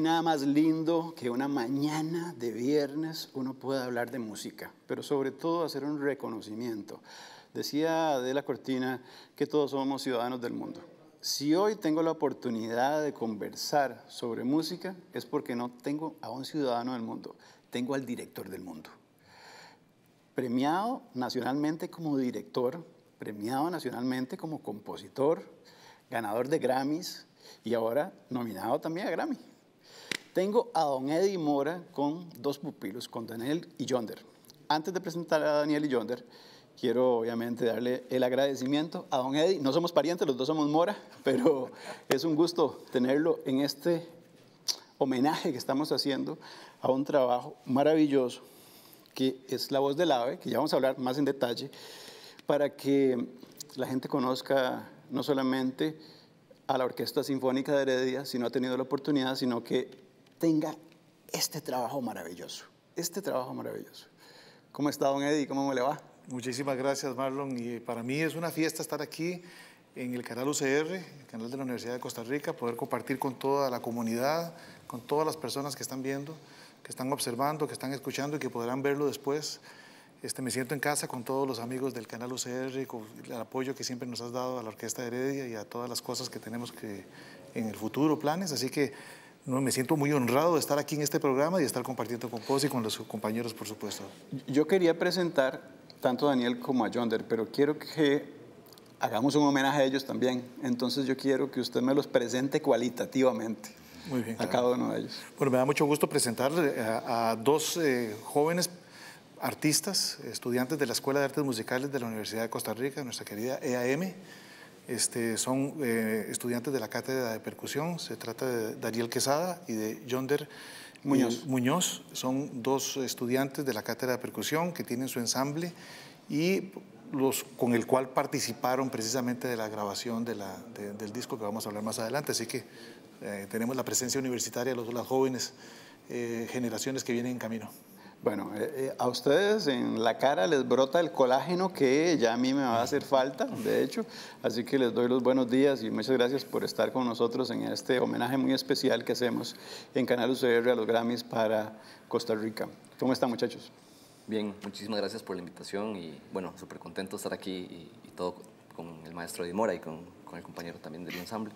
hay nada más lindo que una mañana de viernes uno pueda hablar de música, pero sobre todo hacer un reconocimiento. Decía de la Cortina que todos somos ciudadanos del mundo. Si hoy tengo la oportunidad de conversar sobre música es porque no tengo a un ciudadano del mundo, tengo al director del mundo. Premiado nacionalmente como director, premiado nacionalmente como compositor, ganador de Grammys y ahora nominado también a Grammy. Tengo a don Eddie Mora con dos pupilos, con Daniel y Yonder. Antes de presentar a Daniel y Yonder, quiero obviamente darle el agradecimiento a don Eddie. No somos parientes, los dos somos Mora, pero es un gusto tenerlo en este homenaje que estamos haciendo a un trabajo maravilloso que es La Voz del Ave, que ya vamos a hablar más en detalle, para que la gente conozca no solamente a la Orquesta Sinfónica de Heredia, si no ha tenido la oportunidad, sino que tenga este trabajo maravilloso, este trabajo maravilloso. ¿Cómo está, don Eddie? ¿Cómo me le va? Muchísimas gracias, Marlon. Y para mí es una fiesta estar aquí en el canal UCR, el canal de la Universidad de Costa Rica, poder compartir con toda la comunidad, con todas las personas que están viendo, que están observando, que están escuchando y que podrán verlo después. Este, me siento en casa con todos los amigos del canal UCR, con el apoyo que siempre nos has dado a la Orquesta Heredia y a todas las cosas que tenemos que en el futuro, planes. Así que no, me siento muy honrado de estar aquí en este programa y estar compartiendo con vos y con los compañeros, por supuesto. Yo quería presentar tanto a Daniel como a Yonder, pero quiero que hagamos un homenaje a ellos también. Entonces yo quiero que usted me los presente cualitativamente. Muy bien, a cada uno de ellos. Bueno, me da mucho gusto presentarle a, dos eh, jóvenes artistas, estudiantes de la Escuela de Artes Musicales de la Universidad de Costa Rica, nuestra querida EAM. Este, son eh, estudiantes de la cátedra de percusión. Se trata de Daniel Quesada y de Yonder Muñoz. Muñoz. Son dos estudiantes de la cátedra de percusión que tienen su ensamble y los, con el cual participaron precisamente de la grabación de la, del disco que vamos a hablar más adelante. Así que eh, tenemos la presencia universitaria de las jóvenes eh, generaciones que vienen en camino. Bueno, eh, eh, a ustedes en la cara les brota el colágeno que ya a mí me va a hacer falta, de hecho. Así que les doy los buenos días y muchas gracias por estar con nosotros en este homenaje muy especial que hacemos en Canal UCR a los Grammys para Costa Rica. ¿Cómo están muchachos? Bien, muchísimas gracias por la invitación y bueno, súper contento de estar aquí y, todo con el maestro Dimora y con, con, el compañero también del ensamble.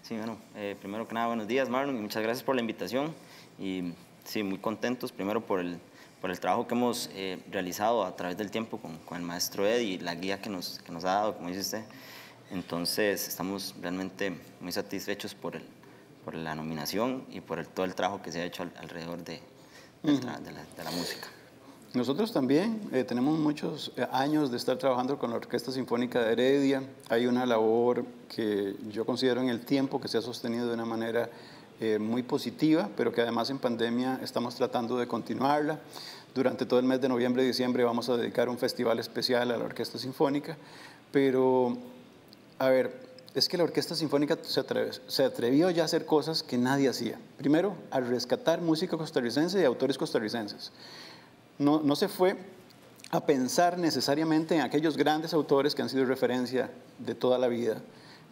Sí, bueno, eh, primero que nada, buenos días Marlon y muchas gracias por la invitación y sí, muy contentos primero por el por el trabajo que hemos eh, realizado a través del tiempo con, con, el maestro Ed y la guía que nos, que nos ha dado, como dice usted. Entonces, estamos realmente muy satisfechos por, el, por la nominación y por el, todo el trabajo que se ha hecho alrededor de, de, la, de, la, música. Nosotros también eh, tenemos muchos eh, años de estar trabajando con la Orquesta Sinfónica de Heredia. Hay una labor que yo considero en el tiempo que se ha sostenido de una manera eh, muy positiva, pero que además en pandemia estamos tratando de continuarla. Durante todo el mes de noviembre y diciembre vamos a dedicar un festival especial a la Orquesta Sinfónica, pero, a ver, es que la Orquesta Sinfónica se, atrevió ya a hacer cosas que nadie hacía. Primero, a rescatar música costarricense y autores costarricenses. No, no se fue a pensar necesariamente en aquellos grandes autores que han sido referencia de toda la vida,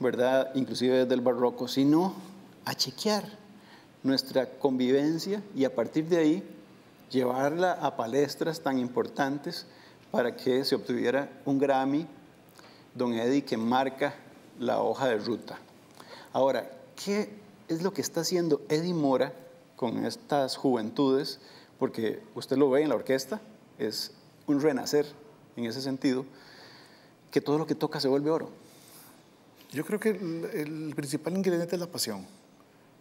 ¿verdad? Inclusive desde el barroco, sino a chequear nuestra convivencia y a partir de ahí llevarla a palestras tan importantes para que se obtuviera un Grammy, don Eddie, que marca la hoja de ruta. Ahora, ¿qué es lo que está haciendo Eddie Mora con estas juventudes? Porque usted lo ve en la orquesta, es un renacer en ese sentido, que todo lo que toca se vuelve oro. Yo creo que el, principal ingrediente es la pasión.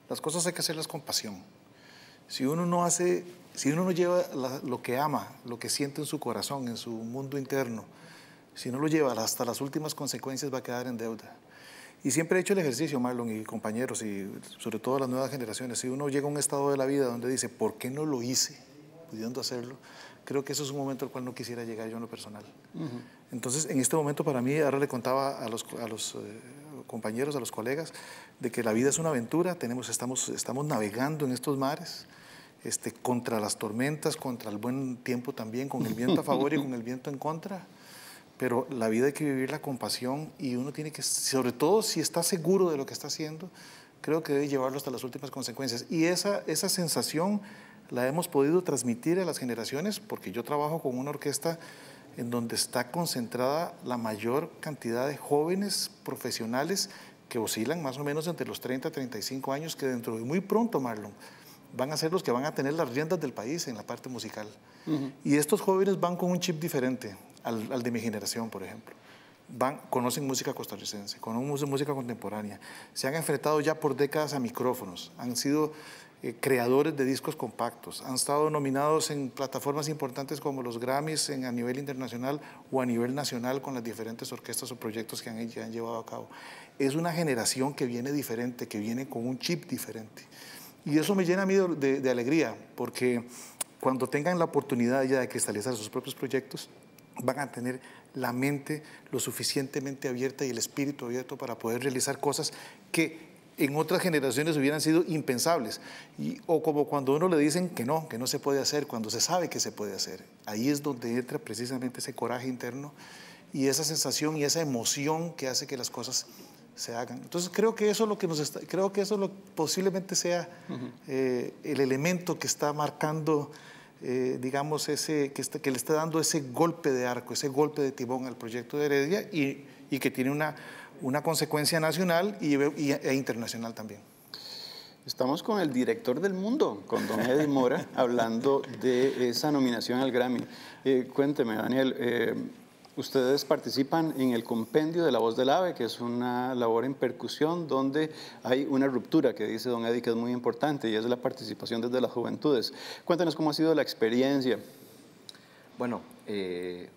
Las cosas hay que hacerlas con pasión. Si uno no hace, si uno no lleva lo que ama, lo que siente en su corazón, en su mundo interno, si no lo lleva hasta las últimas consecuencias va a quedar en deuda. Y siempre he hecho el ejercicio, Marlon y compañeros, y sobre todo las nuevas generaciones, si uno llega a un estado de la vida donde dice, ¿por qué no lo hice? Pudiendo hacerlo, creo que eso es un momento al cual no quisiera llegar yo en lo personal. Entonces, en este momento para mí, ahora le contaba a los, a los eh, compañeros, a los colegas, de que la vida es una aventura, tenemos, estamos, estamos navegando en estos mares, este, contra las tormentas, contra el buen tiempo también, con el viento a favor y con el viento en contra. Pero la vida hay que vivirla con pasión y uno tiene que, sobre todo si está seguro de lo que está haciendo, creo que debe llevarlo hasta las últimas consecuencias. Y esa, esa sensación la hemos podido transmitir a las generaciones, porque yo trabajo con una orquesta en donde está concentrada la mayor cantidad de jóvenes profesionales que oscilan más o menos entre los 30 y 35 años, que dentro de muy pronto, Marlon, van a ser los que van a tener las riendas del país en la parte musical. Y estos jóvenes van con un chip diferente al, al de mi generación, por ejemplo. Van, conocen música costarricense, conocen música contemporánea, se han enfrentado ya por décadas a micrófonos, han sido eh, creadores de discos compactos, han estado nominados en plataformas importantes como los Grammys en, a nivel internacional o a nivel nacional con las diferentes orquestas o proyectos que han, han llevado a cabo. Es una generación que viene diferente, que viene con un chip diferente. Y eso me llena a mí de, de alegría, porque cuando tengan la oportunidad ya de cristalizar sus propios proyectos, van a tener la mente lo suficientemente abierta y el espíritu abierto para poder realizar cosas que en otras generaciones hubieran sido impensables. Y, o como cuando uno le dicen que no, que no se puede hacer, cuando se sabe que se puede hacer. Ahí es donde entra precisamente ese coraje interno y esa sensación y esa emoción que hace que las cosas se hagan. Entonces creo que eso es lo que nos está, creo que eso lo, posiblemente sea eh, el elemento que está marcando eh, digamos, ese, que, que, le está dando ese golpe de arco, ese golpe de timón al proyecto de Heredia y, y que tiene una, una consecuencia nacional y, e internacional también. Estamos con el director del mundo, con don Eddie Mora, hablando de esa nominación al Grammy. Eh, cuénteme, Daniel, eh, Ustedes participan en el compendio de la voz del ave, que es una labor en percusión donde hay una ruptura que dice don Eddie que es muy importante y es la participación desde las juventudes. Cuéntanos cómo ha sido la experiencia. Bueno, eh,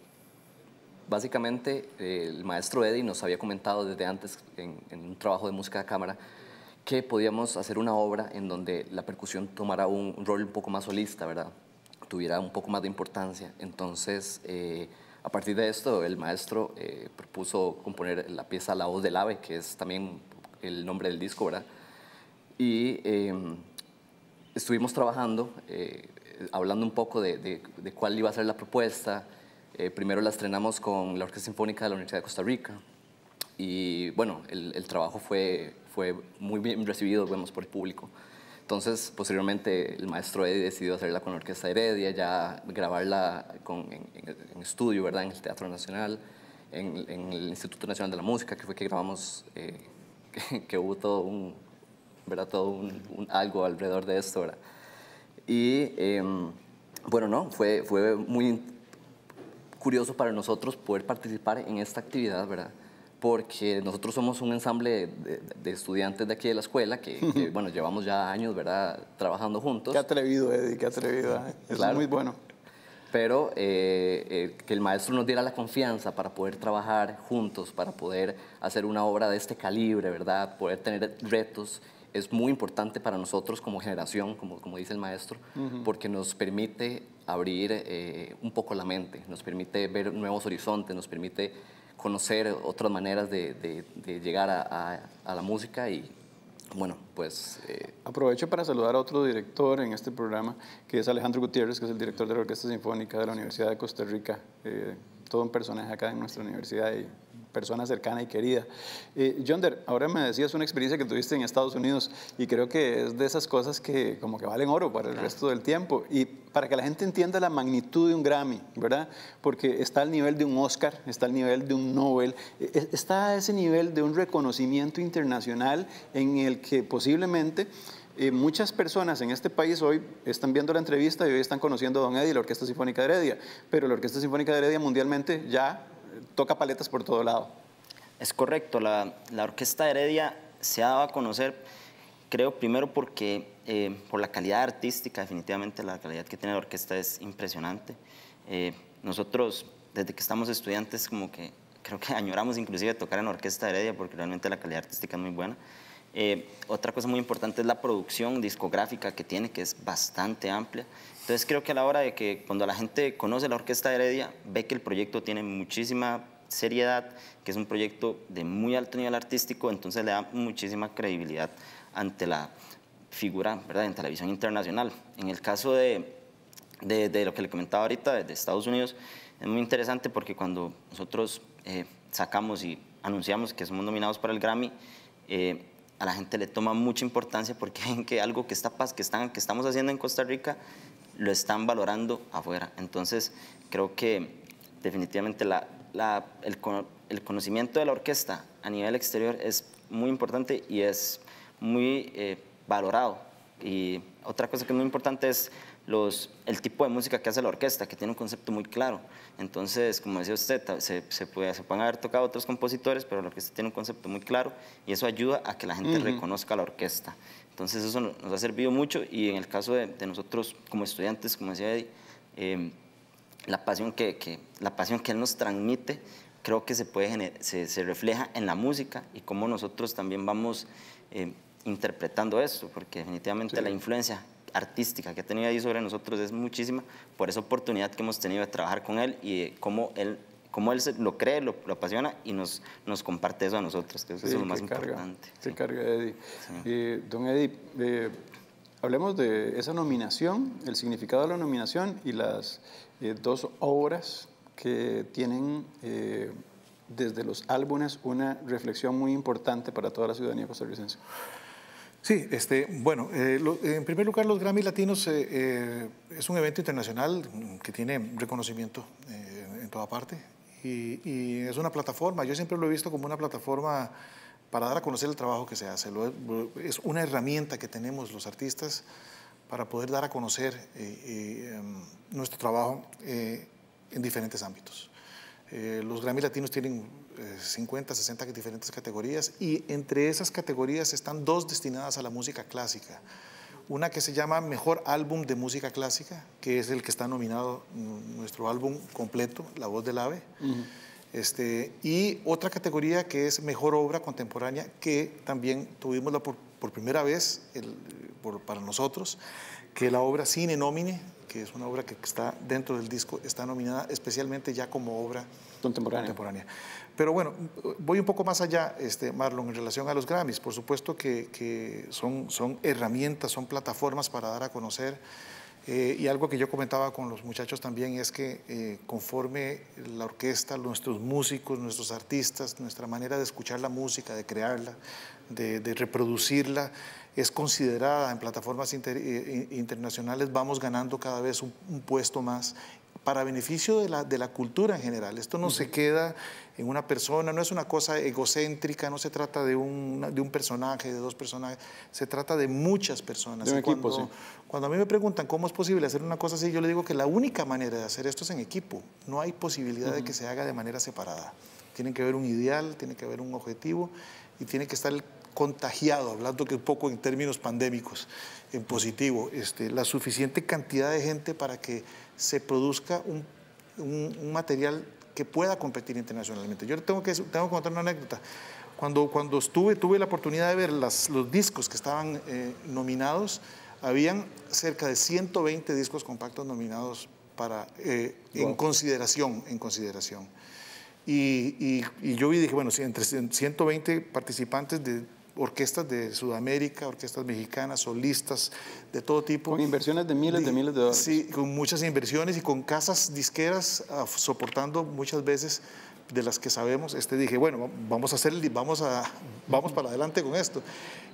básicamente el maestro Eddie nos había comentado desde antes en, un trabajo de música de cámara que podíamos hacer una obra en donde la percusión tomara un, rol un poco más solista, ¿verdad? Tuviera un poco más de importancia. Entonces, eh, a partir de esto, el maestro eh, propuso componer la pieza La voz del ave, que es también el nombre del disco, ¿verdad? Y em, estuvimos trabajando, eh, hablando un poco de, cuál iba a ser la propuesta. Eh, primero la estrenamos con la Orquesta Sinfónica de la Universidad de Costa Rica. Y bueno, el, el trabajo fue, fue muy bien recibido, vemos, por el público. Entonces, posteriormente, el maestro Eddie decidió hacerla con la Orquesta Heredia, ya grabarla con, en, estudio, ¿verdad? En el Teatro Nacional, en, el Instituto Nacional de la Música, que fue que grabamos, eh, que, hubo todo un, ¿verdad? Todo un, algo alrededor de esto, ¿verdad? Y, em, bueno, no, fue, fue muy curioso para nosotros poder participar en esta actividad, ¿verdad? porque nosotros somos un ensamble de, estudiantes de aquí de la escuela que, bueno, llevamos ya años, ¿verdad?, trabajando juntos. Qué atrevido, Eddie, qué atrevido. ¿eh? Es muy bueno. Pero eh, eh, que el maestro nos diera la confianza para poder trabajar juntos, para poder hacer una obra de este calibre, ¿verdad?, poder tener retos, es muy importante para nosotros como generación, como, como dice el maestro, porque nos permite abrir un poco la mente, nos permite ver nuevos horizontes, nos permite conocer otras maneras de, llegar a, la música y bueno, pues... Eh, Aprovecho para saludar a otro director en este programa, que es Alejandro Gutiérrez, que es el director de la Orquesta Sinfónica de la Universidad de Costa Rica, eh, todo un personaje acá en nuestra universidad y persona cercana y querida. Eh, Yonder, ahora me decías una experiencia que tuviste en Estados Unidos y creo que es de esas cosas que como que valen oro para el resto del tiempo y para que la gente entienda la magnitud de un Grammy, ¿verdad? Porque está al nivel de un Oscar, está al nivel de un Nobel, e, e, está a ese nivel de un reconocimiento internacional en el que posiblemente... Eh, muchas personas en este país hoy están viendo la entrevista y hoy están conociendo a Don Eddie, la Orquesta Sinfónica de Heredia, pero la Orquesta Sinfónica de Heredia mundialmente ya toca paletas por todo lado. Es correcto, la, la Orquesta Heredia se ha dado a conocer, creo, primero porque eh, por la calidad artística, definitivamente la calidad que tiene la orquesta es impresionante. Eh, nosotros, desde que estamos estudiantes, como que creo que añoramos inclusive tocar en la Orquesta Heredia porque realmente la calidad artística es muy buena. Eh, otra cosa muy importante es la producción discográfica que tiene, que es bastante amplia. Entonces creo que a la hora de que cuando la gente conoce la Orquesta Heredia, ve que el proyecto tiene muchísima seriedad, que es un proyecto de muy alto nivel artístico, entonces le da muchísima credibilidad ante la figura ¿verdad? en televisión internacional. En el caso de, de, lo que le comentaba ahorita, de Estados Unidos, es muy interesante porque cuando nosotros eh, sacamos y anunciamos que somos nominados para el Grammy, eh, a la gente le toma mucha importancia porque ven que algo que, está, que, están, que estamos haciendo en Costa Rica lo están valorando afuera. Entonces, creo que definitivamente la, la, el, el, conocimiento de la orquesta a nivel exterior es muy importante y es muy eh, valorado. Y otra cosa que es muy importante es los, el tipo de música que hace la orquesta, que tiene un concepto muy claro. Entonces, como decía usted, se, se, puede, se pueden haber tocado otros compositores, pero la orquesta tiene un concepto muy claro y eso ayuda a que la gente reconozca la orquesta. Entonces, eso nos ha servido mucho y en el caso de, nosotros como estudiantes, como decía Eddie, em, la, pasión que, que, la pasión que él nos transmite, creo que se, puede se, se refleja en la música y cómo nosotros también vamos em, interpretando eso, porque definitivamente la influencia artística que ha tenido ahí sobre nosotros es muchísima por esa oportunidad que hemos tenido de trabajar con él y cómo él, cómo él lo cree, lo, apasiona y nos, nos comparte eso a nosotros, que eso es lo más importante. Se carga Eddie. Eh, don Eddie, eh, hablemos de esa nominación, el significado de la nominación y las eh, dos obras que tienen desde los álbumes una reflexión muy importante para toda la ciudadanía costarricense. Sí, este, bueno, eh, en primer lugar los Grammy Latinos eh, eh, es un evento internacional que tiene reconocimiento en toda parte y, es una plataforma, yo siempre lo he visto como una plataforma para dar a conocer el trabajo que se hace, es una herramienta que tenemos los artistas para poder dar a conocer em, nuestro trabajo en diferentes ámbitos. los Grammy Latinos tienen 50, 60 diferentes categorías y entre esas categorías están dos destinadas a la música clásica. Una que se llama Mejor Álbum de Música Clásica, que es el que está nominado nuestro álbum completo, La Voz del Ave. este, y otra categoría que es Mejor Obra Contemporánea, que también tuvimos la por, primera vez el, para nosotros, que la obra Cine Nomine, que es una obra que está dentro del disco, está nominada especialmente ya como obra contemporánea. contemporánea. Pero bueno, voy un poco más allá, este, Marlon, en relación a los Grammys. Por supuesto que, son, son herramientas, son plataformas para dar a conocer. Eh, y algo que yo comentaba con los muchachos también es que eh, conforme la orquesta, nuestros músicos, nuestros artistas, nuestra manera de escuchar la música, de crearla, de, reproducirla, es considerada en plataformas eh, internacionales, vamos ganando cada vez un, un puesto más para beneficio de la, de la cultura en general. Esto no se queda en una persona, no es una cosa egocéntrica, no se trata de un, de un personaje, de dos personajes, se trata de muchas personas. De cuando, equipo, cuando a mí me preguntan cómo es posible hacer una cosa así, yo le digo que la única manera de hacer esto es en equipo. No hay posibilidad de que se haga de manera separada. Tiene que haber un ideal, tiene que haber un objetivo y tiene que estar contagiado, hablando que un poco en términos pandémicos, en positivo, este, la suficiente cantidad de gente para que se produzca un, un, material que pueda competir internacionalmente. Yo tengo que, tengo que contar una anécdota. Cuando, cuando estuve, tuve la oportunidad de ver las, los discos que estaban eh, nominados, habían cerca de 120 discos compactos nominados para, eh, en consideración, en consideración. Y, y, y, yo vi, dije, bueno, entre 120 participantes de orquestas de Sudamérica, orquestas mexicanas, solistas de todo tipo. Con inversiones de miles de, miles de dólares. Sí, con muchas inversiones y con casas disqueras ah, soportando muchas veces de las que sabemos, este dije, bueno, vamos a hacer, vamos a, vamos para adelante con esto.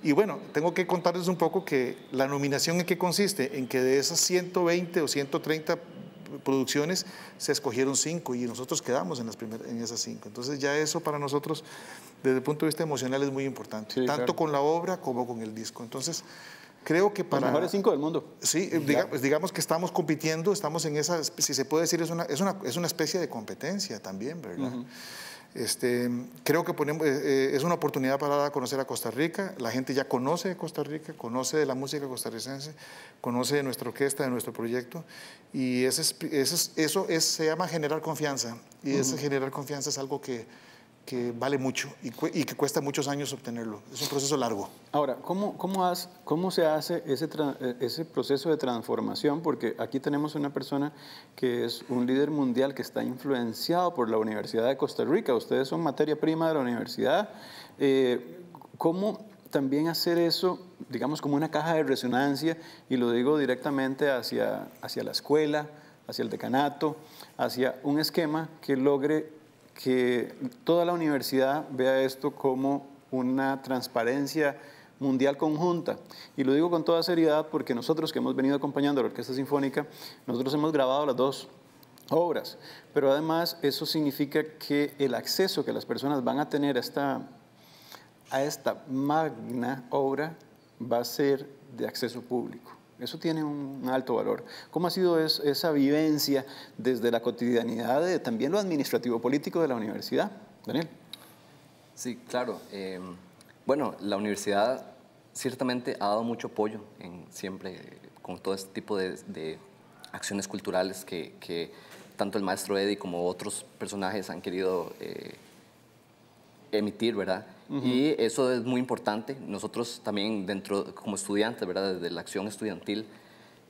Y bueno, tengo que contarles un poco que la nominación en qué consiste, en que de esas 120 o 130 producciones se escogieron cinco y nosotros quedamos en, las en esas cinco. Entonces ya eso para nosotros desde el punto de vista emocional es muy importante, tanto con la obra como con el disco. Entonces creo que para... Los mejores cinco del mundo. Sí, digamos, digamos, que estamos compitiendo, estamos en esa, si se puede decir, es una, es una, es una especie de competencia también, ¿verdad? Este, creo que ponemos, eh, eh, es una oportunidad para dar a conocer a Costa Rica. La gente ya conoce de Costa Rica, conoce de la música costarricense, conoce de nuestra orquesta, de nuestro proyecto. Y eso, es, eso es, se llama generar confianza. Y ese generar confianza es algo que, que vale mucho y, que cuesta muchos años obtenerlo. Es un proceso largo. Ahora, ¿cómo, cómo, cómo se hace ese, eh, ese proceso de transformación? Porque aquí tenemos una persona que es un líder mundial que está influenciado por la Universidad de Costa Rica. Ustedes son materia prima de la universidad. Eh, ¿Cómo también hacer eso, digamos, como una caja de resonancia? Y lo digo directamente hacia, hacia la escuela, hacia el decanato, hacia un esquema que logre que toda la universidad vea esto como una transparencia mundial conjunta. Y lo digo con toda seriedad porque nosotros que hemos venido acompañando a la Orquesta Sinfónica, nosotros hemos grabado las dos obras, pero además eso significa que el acceso que las personas van a tener a esta, a esta magna obra va a ser de acceso público. Eso tiene un alto valor. ¿Cómo ha sido esa vivencia desde la cotidianidad de también lo administrativo político de la universidad? Daniel. Sí, claro. Eh, bueno, la universidad ciertamente ha dado mucho apoyo siempre con todo este tipo de, acciones culturales que, tanto el maestro Eddie como otros personajes han querido eh, emitir, ¿verdad? Y eso es muy importante. Nosotros también dentro, como estudiantes, ¿verdad? Desde la acción estudiantil,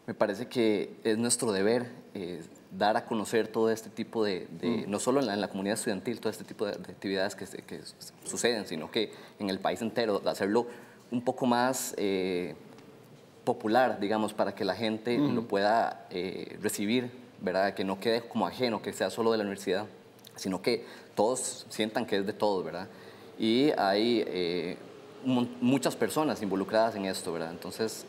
me parece que es nuestro deber eh, dar a conocer todo este tipo de, mm. no solo en la, comunidad estudiantil, todo este tipo de, actividades que, que, suceden, sino que en el país entero, hacerlo un poco más eh, popular, digamos, para que la gente mm. lo pueda eh, recibir, ¿verdad? Que no quede como ajeno, que sea solo de la universidad, sino que todos sientan que es de todos, ¿verdad? Y hay muchas personas involucradas en esto, ¿verdad? Entonces,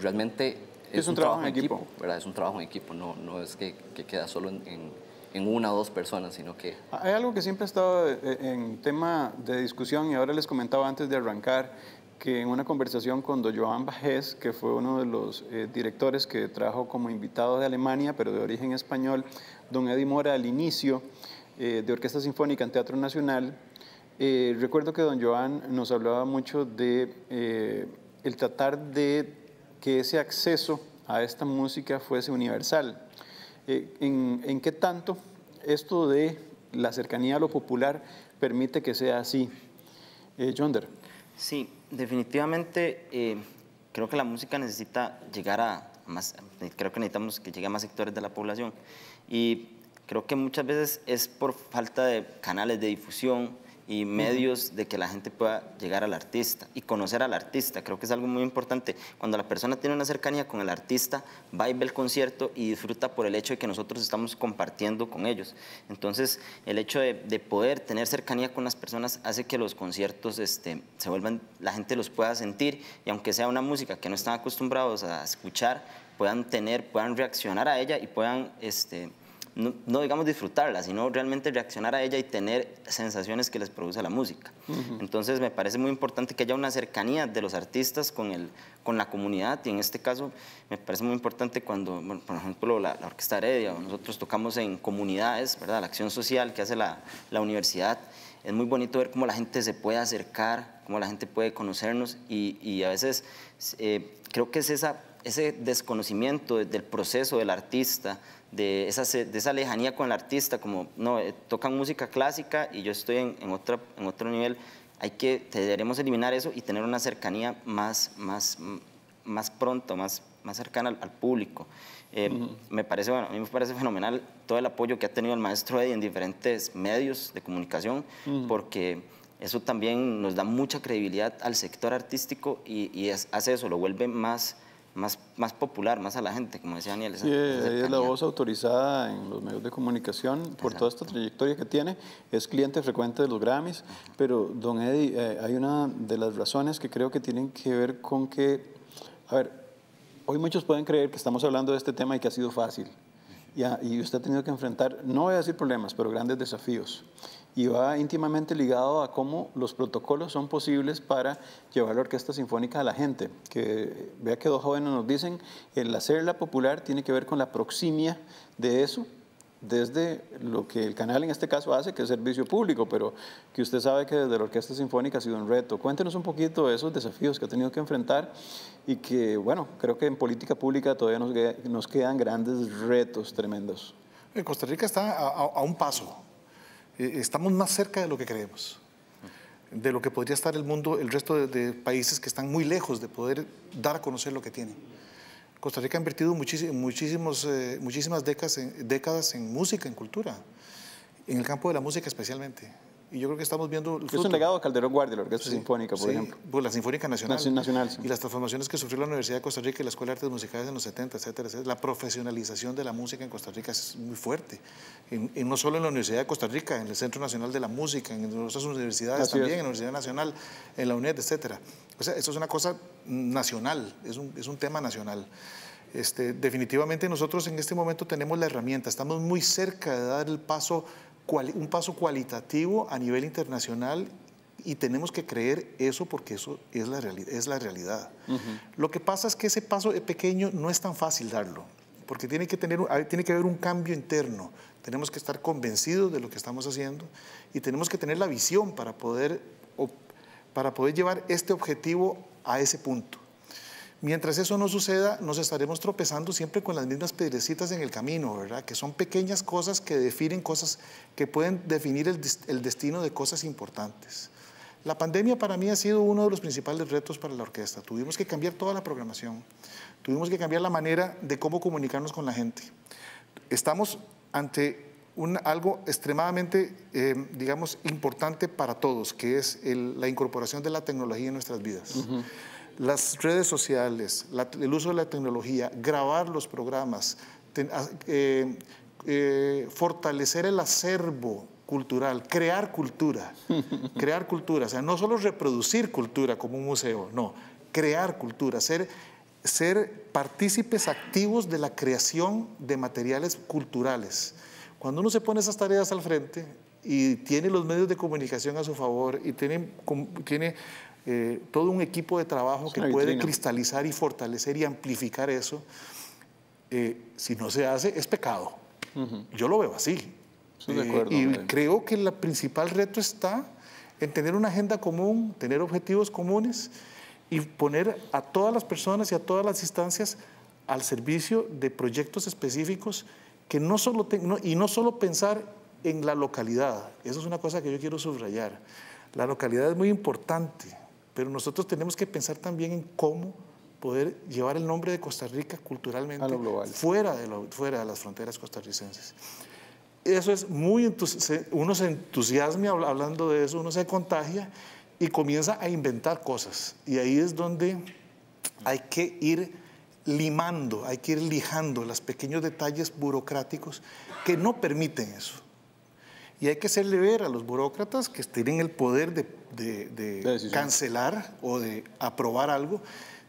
realmente es, un, trabajo, en equipo. ¿verdad? Es un trabajo en equipo, no, no es que, que queda solo en, en, una o dos personas, sino que... Hay algo que siempre ha estado eh, en tema de discusión y ahora les comentaba antes de arrancar que en una conversación con don Joan Bajés, que fue uno de los eh, directores que trajo como invitado de Alemania, pero de origen español, don Eddie Mora al inicio eh, de Orquesta Sinfónica en Teatro Nacional, recuerdo que don Joan nos hablaba mucho de el tratar de que ese acceso a esta música fuese universal. Eh, ¿en, qué tanto esto de la cercanía a lo popular permite que sea así? Eh, Jonder. Sí, definitivamente eh, creo que la música necesita llegar a más, creo que necesitamos que llegue a más sectores de la población y creo que muchas veces es por falta de canales de difusión, y medios de que la gente pueda llegar al artista y conocer al artista. Creo que es algo muy importante. Cuando la persona tiene una cercanía con el artista, va y ve el concierto y disfruta por el hecho de que nosotros estamos compartiendo con ellos. Entonces, el hecho de, poder tener cercanía con las personas hace que los conciertos este, se vuelvan, la gente los pueda sentir y aunque sea una música que no están acostumbrados a escuchar, puedan tener, puedan reaccionar a ella y puedan... Este, no, digamos disfrutarla, sino realmente reaccionar a ella y tener sensaciones que les produce la música. Entonces me parece muy importante que haya una cercanía de los artistas con, el, con la comunidad y en este caso me parece muy importante cuando, por ejemplo, la, Orquesta Heredia o nosotros tocamos en comunidades, ¿verdad? la acción social que hace la, universidad. Es muy bonito ver cómo la gente se puede acercar, cómo la gente puede conocernos y, a veces eh, creo que es esa, ese desconocimiento del proceso del artista, de esa, de esa lejanía con el artista, como, no, eh, tocan música clásica y yo estoy en, en, otra, en otro nivel, hay que, deberemos eliminar eso y tener una cercanía más, más, más pronto, más, más cercana al, público. Eh, me parece, bueno, a mí me parece fenomenal todo el apoyo que ha tenido el maestro Eddie en diferentes medios de comunicación, porque eso también nos da mucha credibilidad al sector artístico y, y hace eso, lo vuelve más más, más popular, más a la gente, como decía Daniel. sí, ella es la voz autorizada en los medios de comunicación por toda esta trayectoria que tiene, es cliente frecuente de los Grammys, pero don Eddie, eh, hay una de las razones que creo que tienen que ver con que, a ver, hoy muchos pueden creer que estamos hablando de este tema y que ha sido fácil, y usted ha tenido que enfrentar, no voy a decir problemas, pero grandes desafíos y va íntimamente ligado a cómo los protocolos son posibles para llevar la orquesta sinfónica a la gente. Que vea que dos jóvenes nos dicen, el hacerla popular tiene que ver con la proximia de eso, desde lo que el canal en este caso hace, que es servicio público, pero que usted sabe que desde la Orquesta Sinfónica ha sido un reto. Cuéntenos un poquito de esos desafíos que ha tenido que enfrentar y que, bueno, creo que en política pública todavía nos, nos quedan grandes retos tremendos. En Costa Rica está a un paso eh, estamos más cerca de lo que creemos, de lo que podría estar el mundo, el resto de, países que están muy lejos de poder dar a conocer lo que tienen. Costa Rica ha invertido muchísimos, eh, muchísimas décadas en, décadas en música, en cultura, en el campo de la música especialmente. Y yo creo que estamos viendo... El es un legado de Calderón Guardia, la Orquesta Sinfónica, por sí, ejemplo. Pues la Sinfónica Nacional. Nacional sí. Y las transformaciones que sufrió la Universidad de Costa Rica y la Escuela de Artes Musicales en los 70, etcétera, etcétera. La profesionalización de la música en Costa Rica es muy fuerte. Y, no solo en la Universidad de Costa Rica, en el Centro Nacional de la Música, en nuestras universidades Así también, es. en la Universidad Nacional, en la UNED, etcétera. O sea, eso es una cosa nacional, es un, es un tema nacional. Este, definitivamente nosotros en este momento tenemos la herramienta, estamos muy cerca de dar el paso, un paso cualitativo a nivel internacional y tenemos que creer eso porque eso es la, es la realidad. Lo que pasa es que ese paso pequeño no es tan fácil darlo, porque tiene que, tener, tiene que haber un cambio interno, tenemos que estar convencidos de lo que estamos haciendo y tenemos que tener la visión para poder, para poder llevar este objetivo a ese punto. Mientras eso no suceda, nos estaremos tropezando siempre con las mismas piedrecitas en el camino, ¿verdad? Que son pequeñas cosas que definen cosas, que pueden definir el, destino de cosas importantes. La pandemia para mí ha sido uno de los principales retos para la orquesta. Tuvimos que cambiar toda la programación, tuvimos que cambiar la manera de cómo comunicarnos con la gente. Estamos ante algo extremadamente, eh, digamos, importante para todos, que es la incorporación de la tecnología en nuestras vidas. Las redes sociales, la, el uso de la tecnología, grabar los programas, ten, eh, eh, fortalecer el acervo cultural, crear cultura, crear cultura, o sea, no solo reproducir cultura como un museo, no, crear cultura, ser, ser partícipes activos de la creación de materiales culturales. Cuando uno se pone esas tareas al frente y tiene los medios de comunicación a su favor y tiene, tiene eh, todo un equipo de trabajo que puede cristalizar y fortalecer y amplificar eso, eh, si no se hace, es pecado. Uh -huh. Yo lo veo así. Estoy de acuerdo, eh, y creo que el principal reto está en tener una agenda común, tener objetivos comunes y poner a todas las personas y a todas las instancias al servicio de proyectos específicos que no solo no, y no solo pensar en la localidad. Eso es una cosa que yo quiero subrayar. La localidad es muy importante, pero nosotros tenemos que pensar también en cómo poder llevar el nombre de Costa Rica culturalmente fuera de, lo, fuera de las fronteras costarricenses. Eso es muy, uno se entusiasma hablando de eso, uno se contagia y comienza a inventar cosas. Y ahí es donde hay que ir limando, hay que ir lijando los pequeños detalles burocráticos que no permiten eso. Y hay que hacerle ver a los burócratas que tienen el poder de, de, de cancelar o de aprobar algo,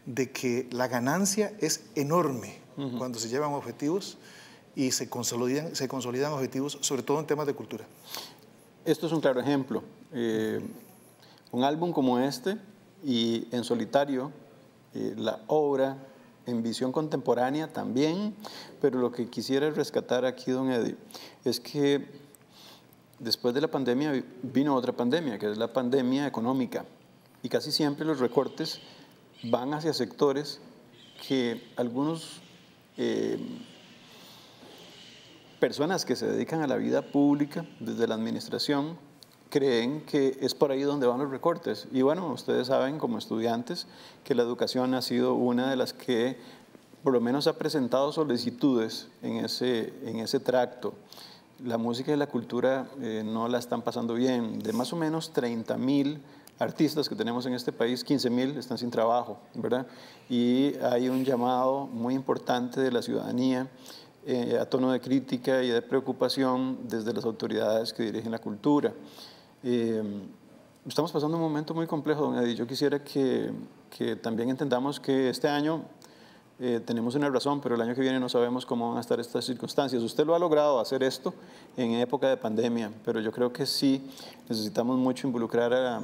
de que la ganancia es enorme uh -huh. cuando se llevan objetivos y se consolidan, se consolidan objetivos, sobre todo en temas de cultura. Esto es un claro ejemplo. Eh, un álbum como este y en solitario, eh, la obra en visión contemporánea también, pero lo que quisiera rescatar aquí, don Eddie, es que después de la pandemia vino otra pandemia, que es la pandemia económica, y casi siempre los recortes van hacia sectores que algunos eh, personas que se dedican a la vida pública desde la administración creen que es por ahí donde van los recortes. Y bueno, ustedes saben como estudiantes que la educación ha sido una de las que por lo menos ha presentado solicitudes en ese, en ese tracto. La música y la cultura eh, no la están pasando bien. De más o menos 30 mil artistas que tenemos en este país, 15 mil están sin trabajo, ¿verdad? Y hay un llamado muy importante de la ciudadanía eh, a tono de crítica y de preocupación desde las autoridades que dirigen la cultura. Eh, estamos pasando un momento muy complejo, don Eddie. Yo quisiera que, que también entendamos que este año eh, tenemos una razón, pero el año que viene no sabemos cómo van a estar estas circunstancias. Usted lo ha logrado hacer esto en época de pandemia, pero yo creo que sí necesitamos mucho involucrar a,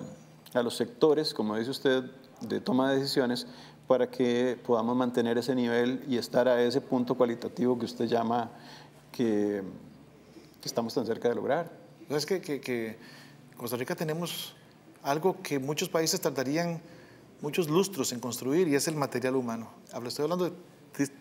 a los sectores, como dice usted, de toma de decisiones para que podamos mantener ese nivel y estar a ese punto cualitativo que usted llama que, que estamos tan cerca de lograr. Es que, que, que Costa Rica tenemos algo que muchos países tardarían muchos lustros en construir y es el material humano. Hablo, estoy hablando de,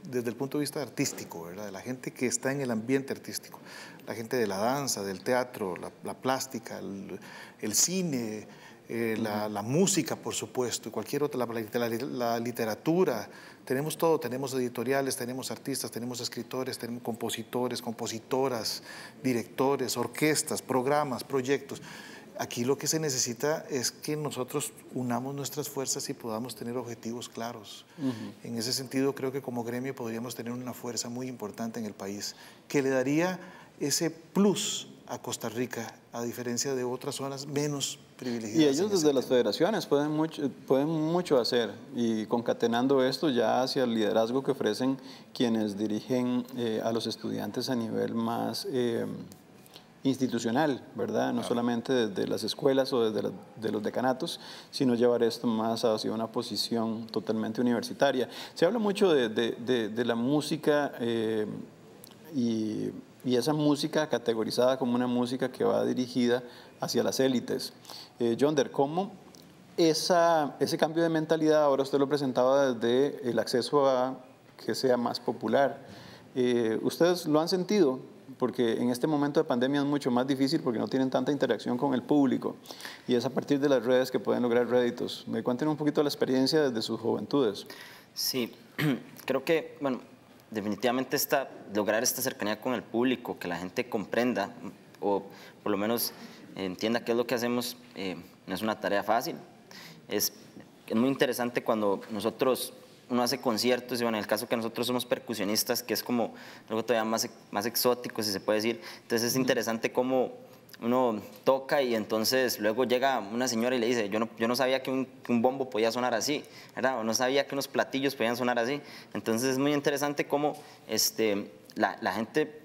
desde el punto de vista artístico, ¿verdad? de la gente que está en el ambiente artístico, la gente de la danza, del teatro, la, la plástica, el, el cine, eh, la, la, música, por supuesto, y cualquier otra, la, la, literatura. Tenemos todo, tenemos editoriales, tenemos artistas, tenemos escritores, tenemos compositores, compositoras, directores, orquestas, programas, proyectos. Aquí lo que se necesita es que nosotros unamos nuestras fuerzas y podamos tener objetivos claros. En ese sentido, creo que como gremio podríamos tener una fuerza muy importante en el país, que le daría ese plus a Costa Rica, a diferencia de otras zonas menos privilegiadas. Y ellos desde las federaciones pueden mucho, pueden mucho hacer y concatenando esto ya hacia el liderazgo que ofrecen quienes dirigen eh, a los estudiantes a nivel más... Eh, institucional, ¿verdad? No solamente desde las escuelas o desde de los decanatos, sino llevar esto más hacia una posición totalmente universitaria. Se habla mucho de, de, la música eh, y, y, esa música categorizada como una música que va dirigida hacia las élites. Eh, John Der, ¿cómo esa, ese cambio de mentalidad ahora usted lo presentaba desde el acceso a que sea más popular? Eh, ¿Ustedes lo han sentido? Porque en este momento de pandemia es mucho más difícil porque no tienen tanta interacción con el público y es a partir de las redes que pueden lograr réditos. Me cuenten un poquito la experiencia desde sus juventudes. Sí, creo que, bueno, definitivamente está, lograr esta cercanía con el público, que la gente comprenda o por lo menos entienda qué es lo que hacemos, eh, no es una tarea fácil. Es, es muy interesante cuando nosotros uno hace conciertos y bueno, en el caso que nosotros somos percusionistas, que es como algo todavía más, más exótico, si se puede decir, entonces es interesante cómo uno toca y entonces luego llega una señora y le dice, yo no, yo no sabía que un, un bombo podía sonar así, ¿verdad? O no sabía que unos platillos podían sonar así. Entonces es muy interesante cómo este, la, la gente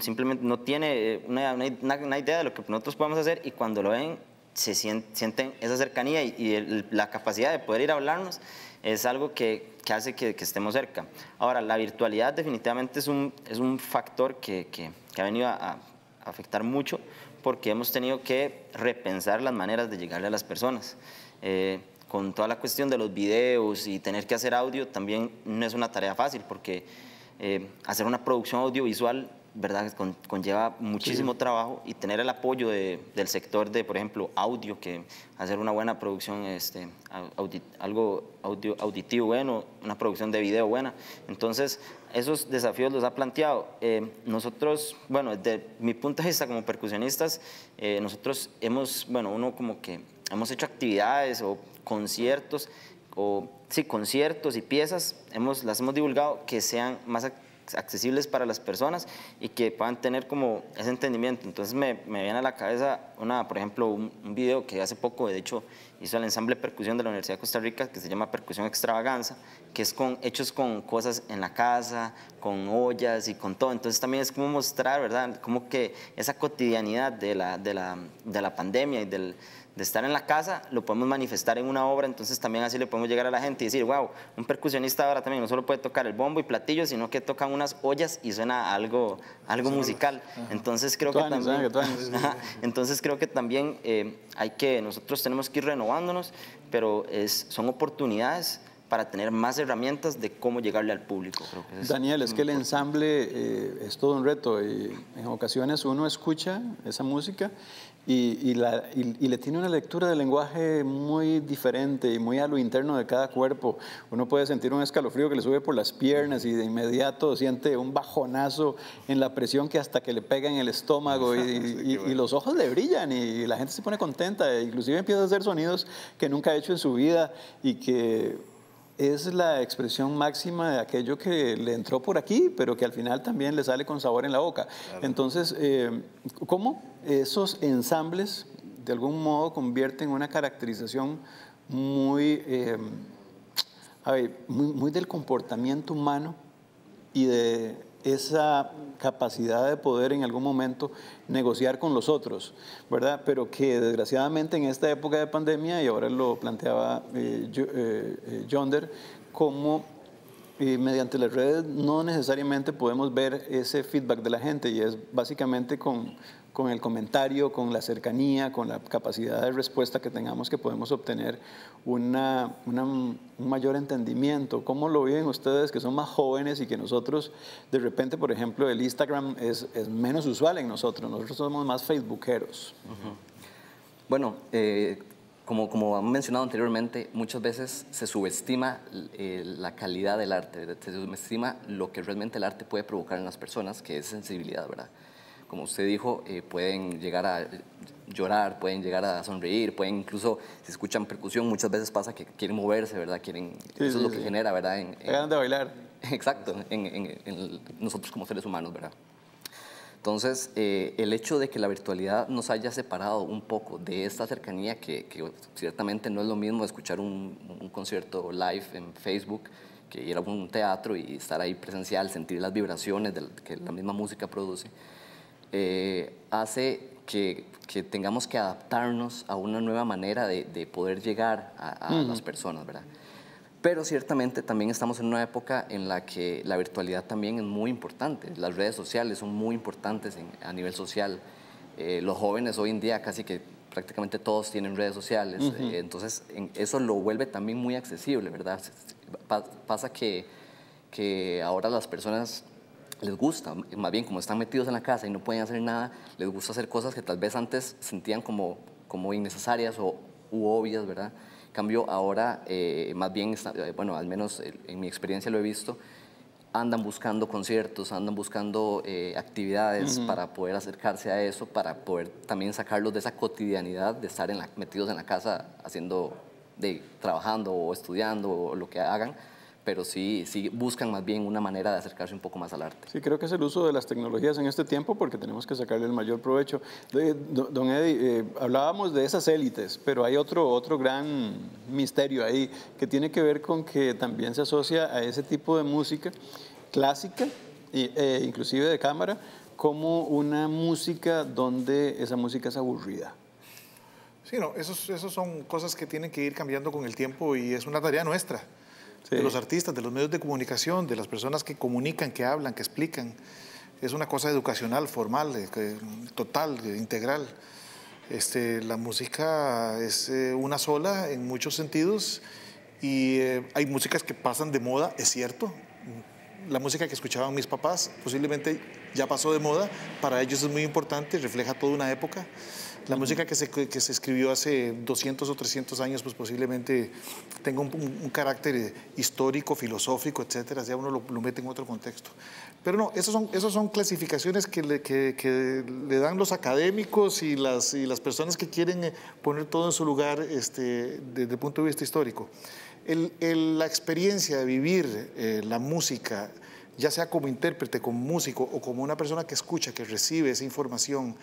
simplemente no tiene una, una, idea de lo que nosotros podemos hacer y cuando lo ven se sienten, esa cercanía y, y la capacidad de poder ir a hablarnos es algo que, que hace que, estemos cerca. Ahora, la virtualidad definitivamente es un, es un factor que, que ha venido a, a, afectar mucho porque hemos tenido que repensar las maneras de llegarle a las personas. Eh, con toda la cuestión de los videos y tener que hacer audio también no es una tarea fácil porque eh, hacer una producción audiovisual ¿verdad? conlleva muchísimo trabajo y tener el apoyo de, del sector de, por ejemplo, audio, que hacer una buena producción, este, algo audio, auditivo bueno, una producción de video buena. Entonces, esos desafíos los ha planteado. Eh, nosotros, bueno, desde mi punto de vista como percusionistas, eh, nosotros hemos, bueno, uno como que hemos hecho actividades o conciertos, o sí, conciertos y piezas, hemos, las hemos divulgado que sean más accesibles para las personas y que puedan tener como ese entendimiento. Entonces me, me viene a la cabeza, una, por ejemplo, un, video que hace poco, de hecho, hizo el ensamble de percusión de la Universidad de Costa Rica, que se llama Percusión Extravaganza, que es con hechos con cosas en la casa, con ollas y con todo. Entonces también es como mostrar, ¿verdad? Como que esa cotidianidad de la, de la, de la pandemia y del de estar en la casa, lo podemos manifestar en una obra, entonces también así le podemos llegar a la gente y decir, wow, un percusionista ahora también no solo puede tocar el bombo y platillo, sino que tocan unas ollas y suena algo, algo musical. Entonces creo, que también, entonces creo que también eh, hay que, nosotros tenemos que ir renovándonos, pero es, son oportunidades para tener más herramientas de cómo llegarle al público. Daniel, es que el ensamble eh, es todo un reto y en ocasiones uno escucha esa música y, la, y, le tiene una lectura del lenguaje muy diferente y muy a lo interno de cada cuerpo. Uno puede sentir un escalofrío que le sube por las piernas y de inmediato siente un bajonazo en la presión que hasta que le pega en el estómago y, y los ojos le brillan y la gente se pone contenta. E inclusive empieza a hacer sonidos que nunca ha hecho en su vida y que es la expresión máxima de aquello que le entró por aquí, pero que al final también le sale con sabor en la boca. Entonces, eh, ¿cómo esos ensambles de algún modo convierten una caracterización muy, eh, muy, muy del comportamiento humano y de esa capacidad de poder en algún momento negociar con los otros, ¿verdad? Pero que desgraciadamente en esta época de pandemia, y ahora lo planteaba eh, eh, Yonder, como eh, mediante las redes no necesariamente podemos ver ese feedback de la gente y es básicamente con con el comentario, con la cercanía, con la capacidad de respuesta que tengamos que podemos obtener una, un mayor entendimiento. ¿Cómo lo viven ustedes que son más jóvenes y que nosotros, de repente, por ejemplo, el Instagram es, menos usual en nosotros, nosotros somos más facebookeros? Bueno, eh, como, como han mencionado anteriormente, muchas veces se subestima eh, la calidad del arte, se subestima lo que realmente el arte puede provocar en las personas, que es sensibilidad, ¿verdad? Como usted dijo, eh, pueden llegar a llorar, pueden llegar a sonreír, pueden incluso, si escuchan percusión, muchas veces pasa que quieren moverse, ¿verdad? Quieren, eso es lo que genera, ¿verdad? En, en, de bailar. Exacto, en, nosotros como seres humanos, ¿verdad? Entonces, eh, el hecho de que la virtualidad nos haya separado un poco de esta cercanía, que, ciertamente no es lo mismo escuchar un, un concierto live en Facebook, que ir a un teatro y estar ahí presencial, sentir las vibraciones que la misma música produce, eh, hace que, que, tengamos que adaptarnos a una nueva manera de, de poder llegar a, las personas, ¿verdad? Pero ciertamente también estamos en una época en la que la virtualidad también es muy importante. Las redes sociales son muy importantes a nivel social. Eh, los jóvenes hoy en día casi que prácticamente todos tienen redes sociales. Eh, entonces eso lo vuelve también muy accesible, ¿verdad? pasa que, que ahora las personas les gusta, más bien como están metidos en la casa y no pueden hacer nada, les gusta hacer cosas que tal vez antes sentían como, como innecesarias o u obvias, ¿verdad? Cambio ahora, eh, más bien, eh, bueno, al menos en mi experiencia lo he visto, andan buscando conciertos, andan buscando eh, actividades para poder acercarse a eso, para poder también sacarlos de esa cotidianidad de estar en la, metidos en la casa haciendo, de, trabajando o estudiando o lo que hagan, pero sí, sí buscan más bien una manera de acercarse un poco más al arte. Sí, creo que es el uso de las tecnologías en este tiempo porque tenemos que sacarle el mayor provecho. don Eddie, eh, hablábamos de esas élites, pero hay otro, otro gran misterio ahí que tiene que ver con que también se asocia a ese tipo de música clásica, e inclusive de cámara, como una música donde esa música es aburrida. Sí, no, esos, esos son cosas que tienen que ir cambiando con el tiempo y es una tarea nuestra de los artistas, de los medios de comunicación, de las personas que comunican, que hablan, que explican. Es una cosa educacional, formal, total, integral. Este, la música es eh, una sola en muchos sentidos y eh, hay músicas que pasan de moda, es cierto. La música que escuchaban mis papás posiblemente ya pasó de moda, para ellos es muy importante, refleja toda una época. La música que se, que se, escribió hace 200 o 300 años, pues posiblemente tenga un, carácter histórico, filosófico, etcétera, ya uno lo, mete en otro contexto. Pero no, esas son, esos son clasificaciones que le, que, que le, dan los académicos y las, y las personas que quieren eh, poner todo en su lugar este, desde el punto de vista histórico. El, la experiencia de vivir eh, la música, ya sea como intérprete, como músico o como una persona que escucha, que recibe esa información,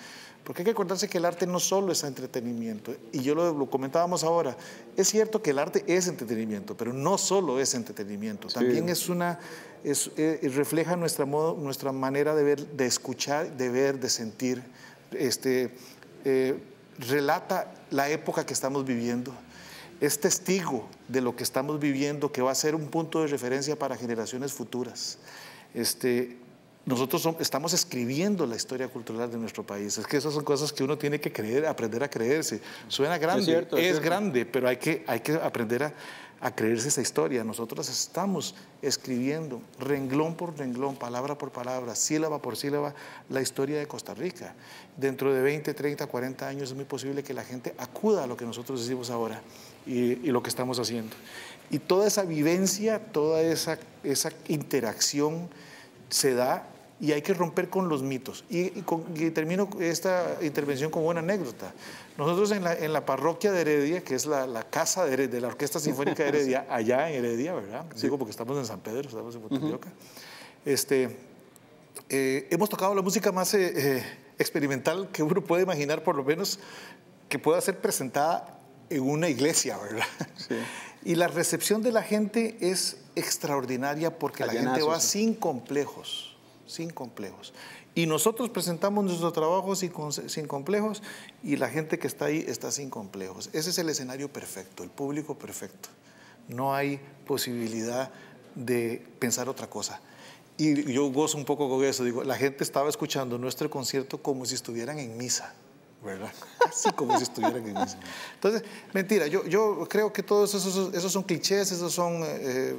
porque hay que acordarse que el arte no solo es entretenimiento, y yo lo, comentábamos ahora, es cierto que el arte es entretenimiento, pero no solo es entretenimiento, también es una, es, eh, refleja nuestra, modo, nuestra manera de ver, de escuchar, de ver, de sentir, este, eh, relata la época que estamos viviendo, es testigo de lo que estamos viviendo, que va a ser un punto de referencia para generaciones futuras. Este, nosotros estamos escribiendo la historia cultural de nuestro país. Es que esas son cosas que uno tiene que creer, aprender a creerse. Suena grande, es, grande, pero hay que, hay que aprender a, a, creerse esa historia. Nosotros estamos escribiendo renglón por renglón, palabra por palabra, sílaba por sílaba, la historia de Costa Rica. Dentro de 20, 30, 40 años es muy posible que la gente acuda a lo que nosotros decimos ahora y, y lo que estamos haciendo. Y toda esa vivencia, toda esa, esa interacción, se da y hay que romper con los mitos. Y, termino esta intervención con una anécdota. Nosotros en la, en la parroquia de Heredia, que es la, la casa de, de, la Orquesta Sinfónica de Heredia, allá en Heredia, ¿verdad? Digo porque estamos en San Pedro, estamos en Botelloca. este, eh, hemos tocado la música más eh, eh, experimental que uno puede imaginar, por lo menos que pueda ser presentada en una iglesia, ¿verdad? Sí. Y la recepción de la gente es extraordinaria porque la gente va sin complejos, sin complejos. Y nosotros presentamos nuestro trabajo sin, sin, complejos y la gente que está ahí está sin complejos. Ese es el escenario perfecto, el público perfecto. No hay posibilidad de pensar otra cosa. Y yo gozo un poco con eso. Digo, la gente estaba escuchando nuestro concierto como si estuvieran en misa. ¿Verdad? Así como si estuvieran en eso. Entonces, mentira, yo, yo creo que todos esos, esos son clichés, esos son eh,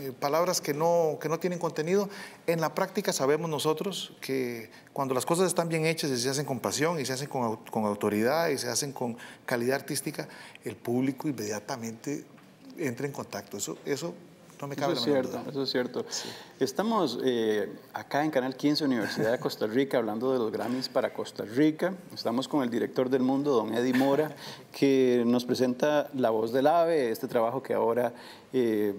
eh, palabras que no, que no tienen contenido. En la práctica sabemos nosotros que cuando las cosas están bien hechas y se hacen con pasión y se hacen con, con autoridad y se hacen con calidad artística, el público inmediatamente entra en contacto. Eso, eso No me cabe eso es cierto, duda. eso es cierto. Estamos eh, acá en Canal 15, Universidad de Costa Rica, hablando de los Grammys para Costa Rica. Estamos con el director del mundo, don Eddie Mora, que nos presenta La Voz del Ave, este trabajo que ahora eh,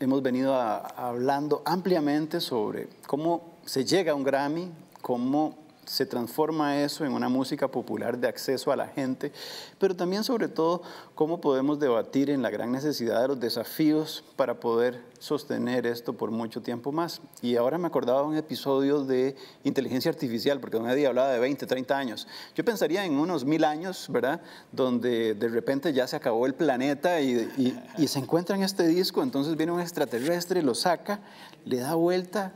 hemos venido a- hablando ampliamente sobre cómo se llega a un Grammy, cómo se transforma eso en una música popular de acceso a la gente, pero también sobre todo cómo podemos debatir en la gran necesidad de los desafíos para poder sostener esto por mucho tiempo más. Y ahora me acordaba un episodio de inteligencia artificial, porque don Eddie hablaba de 20, 30 años. Yo pensaría en unos mil años, ¿verdad? Donde de repente ya se acabó el planeta y, y- y se encuentra en este disco, entonces viene un extraterrestre, lo saca, le da vuelta,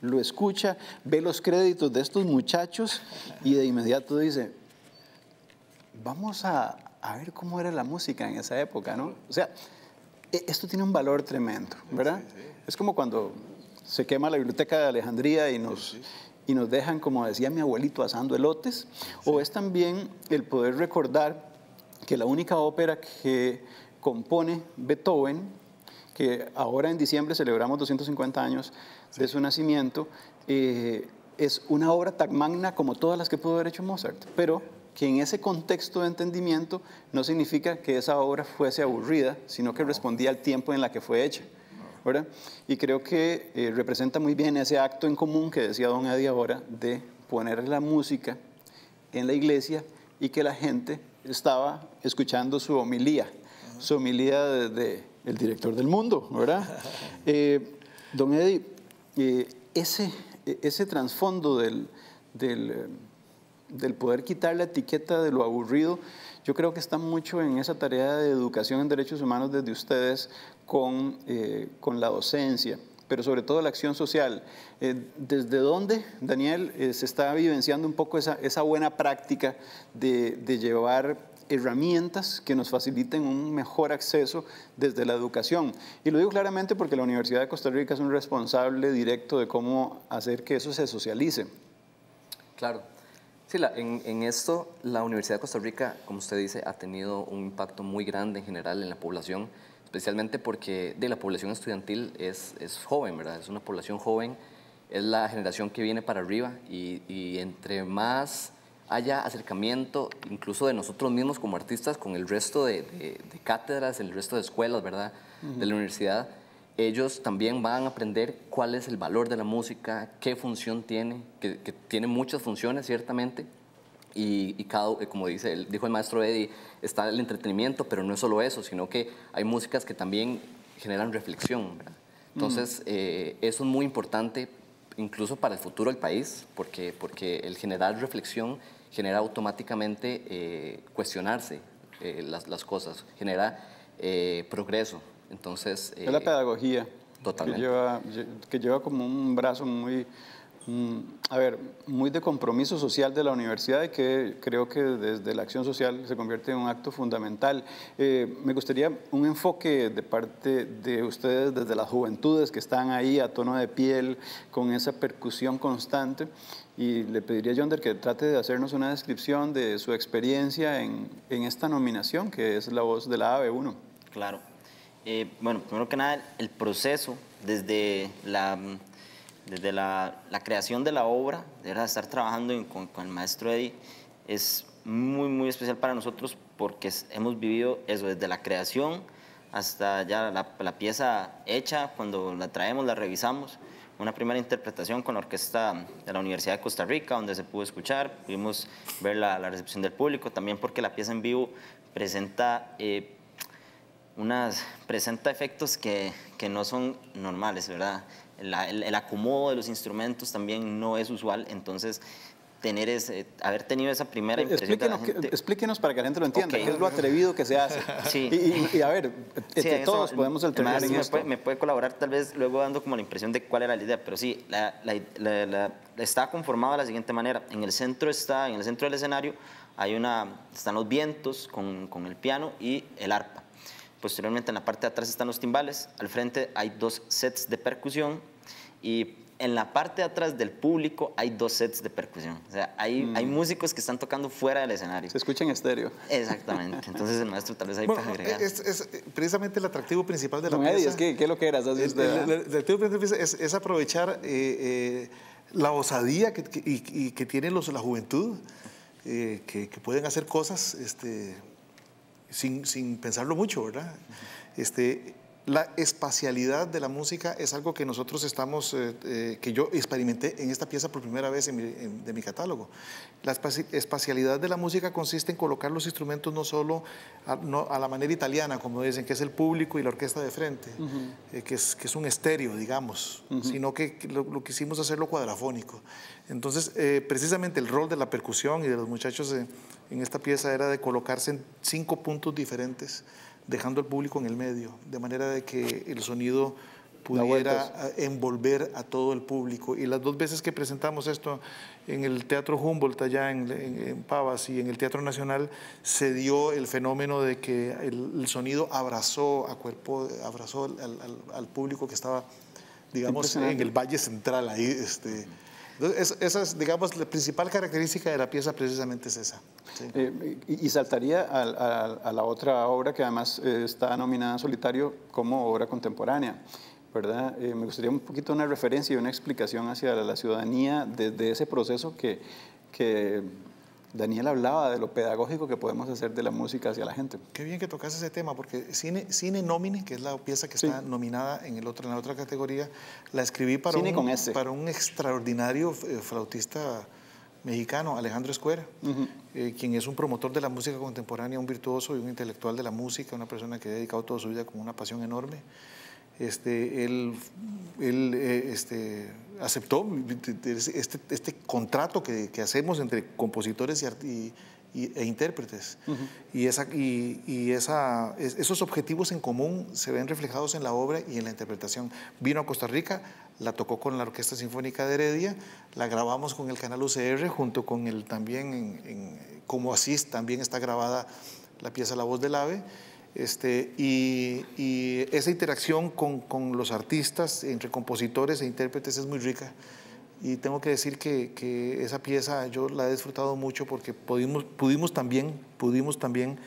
lo escucha, ve los créditos de estos muchachos y de inmediato dice, vamos a, a ver cómo era la música en esa época, ¿no? O sea, e- esto tiene un valor tremendo, ¿verdad? Es como cuando se quema la biblioteca de Alejandría y nos, y nos dejan, como decía mi abuelito, asando elotes, o es también el poder recordar que la única ópera que compone Beethoven, que ahora en diciembre celebramos 250 años de su nacimiento, eh, es una obra tan magna como todas las que pudo haber hecho Mozart, pero que en ese contexto de entendimiento no significa que esa obra fuese aburrida, sino que respondía al tiempo en la que fue hecha. ¿verdad? Y creo que eh, representa muy bien ese acto en común que decía don Eddie ahora de poner la música en la iglesia y que la gente estaba escuchando su homilía, su homilía desde el director del mundo, ¿verdad? Eh, don Eddie, eh, ese, ese trasfondo del, eh, del poder quitar la etiqueta de lo aburrido, yo creo que está mucho en esa tarea de educación en derechos humanos desde ustedes con, eh, con la docencia, pero sobre todo la acción social. ¿Desde dónde, Daniel, se está vivenciando un poco esa, esa buena práctica de llevar herramientas que nos faciliten un mejor acceso desde la educación? Y lo digo claramente porque la Universidad de Costa Rica es un responsable directo de cómo hacer que eso se socialice. Claro. Sí, la- en, esto la Universidad de Costa Rica, como usted dice, ha tenido un impacto muy grande en general en la población, especialmente porque de la población estudiantil es, es joven, ¿verdad? Es una población joven, es la generación que viene para arriba y entre más haya acercamiento, incluso de nosotros mismos como artistas, con el resto de, de- de cátedras, el resto de escuelas, ¿verdad? De la universidad, ellos también van a aprender cuál es el valor de la música, qué función tiene, que, que tiene muchas funciones ciertamente, y, y cada, eh, como dice, dijo el maestro Eddie, está el entretenimiento, pero no es solo eso, sino que hay músicas que también generan reflexión. ¿verdad? Entonces, eh, eso es muy importante incluso para el futuro del país, porque, porque el generar reflexión genera automáticamente eh, cuestionarse eh, las, las cosas, genera eh, progreso. Entonces, Es la pedagogía. totalmente. Que lleva, que lleva como un brazo muy, mm, a ver, muy de compromiso social de la universidad y que creo que desde la acción social se convierte en un acto fundamental. Eh, me gustaría un enfoque de parte de ustedes desde las juventudes que están ahí a tono de piel, con esa percusión constante. Y le pediría a Yonder que trate de hacernos una descripción de su experiencia en, en esta nominación, que es la voz de la AB1. Claro. Eh, bueno, primero que nada, el proceso desde la, desde la, la creación de la obra, de estar trabajando en- con, con el maestro Eddie, es muy, muy especial para nosotros porque hemos vivido eso desde la creación hasta ya la, la pieza hecha, cuando la traemos, la revisamos. Una primera interpretación con la orquesta de la Universidad de Costa Rica, donde se pudo escuchar, pudimos ver la, recepción del público, también porque la pieza en vivo presenta eh, unas, presenta efectos que, que no son normales, ¿verdad? El, el acomodo de los instrumentos también no es usual, entonces tener ese, haber tenido esa primera impresión de la Explíquenos, que- gente... explíquenos para que la gente lo entienda, Ok. qué es lo atrevido que se hace. Sí. Y, y- y a ver, Sí, entre en eso, todos podemos el alternar en me esto. puede, me puede colaborar tal vez luego dando como la impresión de cuál era la idea, pero sí, la- la- la- está conformada de la siguiente manera. En el centro está, en el centro del escenario hay una, están los vientos con, con el piano y el arpa. Posteriormente en la parte de atrás están los timbales, al frente hay dos sets de percusión y en la parte de atrás del público hay dos sets de percusión. O sea, hay, hay músicos que están tocando fuera del escenario. Se escucha en estéreo. Exactamente. Entonces el maestro tal vez ahí puede agregar. Es, es, precisamente el atractivo principal de la Don pieza. Eddie, es que, ¿qué es lo que eras? El, el, el atractivo principal es, es aprovechar eh, eh, la osadía que, que, y, y que tiene los, la juventud, eh, que, que, pueden hacer cosas este, sin, sin pensarlo mucho, ¿verdad? Este, la espacialidad de la música es algo que nosotros estamos, eh, eh, que yo experimenté en esta pieza por primera vez en mi, en, de mi catálogo. La espacialidad de la música consiste en colocar los instrumentos no solo a, no, a la manera italiana, como dicen, que es el público y la orquesta de frente, uh -huh. eh, que, es, que es un estéreo, digamos, uh -huh. sino que, que lo, lo, quisimos hacerlo cuadrafónico. Entonces, eh, precisamente el rol de la percusión y de los muchachos en esta pieza era de colocarse en cinco puntos diferentes dejando al público en el medio, de manera de que el sonido pudiera envolver a todo el público. Y las dos veces que presentamos esto en el Teatro Humboldt, allá en, en, en Pavas, y en el Teatro Nacional, se dio el fenómeno de que el, el sonido abrazó a cuerpo, abrazó al, al, al público que estaba, digamos, en el Valle Central, ahí, este, entonces, esa es, digamos, la principal característica de la pieza precisamente es esa. Sí. Eh, y, y, saltaría a, a, a, la otra obra que además eh, está nominada solitario como obra contemporánea, ¿verdad? Eh, me gustaría un poquito una referencia y una explicación hacia la ciudadanía de, de ese proceso que, que Daniel hablaba de lo pedagógico que podemos hacer de la música hacia la gente. Qué bien que tocas ese tema, porque Cine, Cine Nomine, que es la pieza que está nominada en, el otro, en la otra categoría, la escribí para, Cine un, con S. para un extraordinario eh, flautista mexicano, Alejandro Escuera, uh -huh. eh, quien es un promotor de la música contemporánea, un virtuoso y un intelectual de la música, una persona que ha dedicado toda su vida con una pasión enorme. Este, él, él eh, este, aceptó este, este contrato que, que, hacemos entre compositores y, y, y e intérpretes. Uh -huh. y, esa, y, y esa, esos objetivos en común se ven reflejados en la obra y en la interpretación. Vino a Costa Rica, la tocó con la Orquesta Sinfónica de Heredia, la grabamos con el canal UCR, junto con el también, en, en, como asís, también está grabada la pieza La Voz del Ave. Este, y, y, esa interacción con, con, los artistas, entre compositores e intérpretes, es muy rica. Y tengo que decir que, que, esa pieza yo la he disfrutado mucho porque pudimos, pudimos, también, pudimos también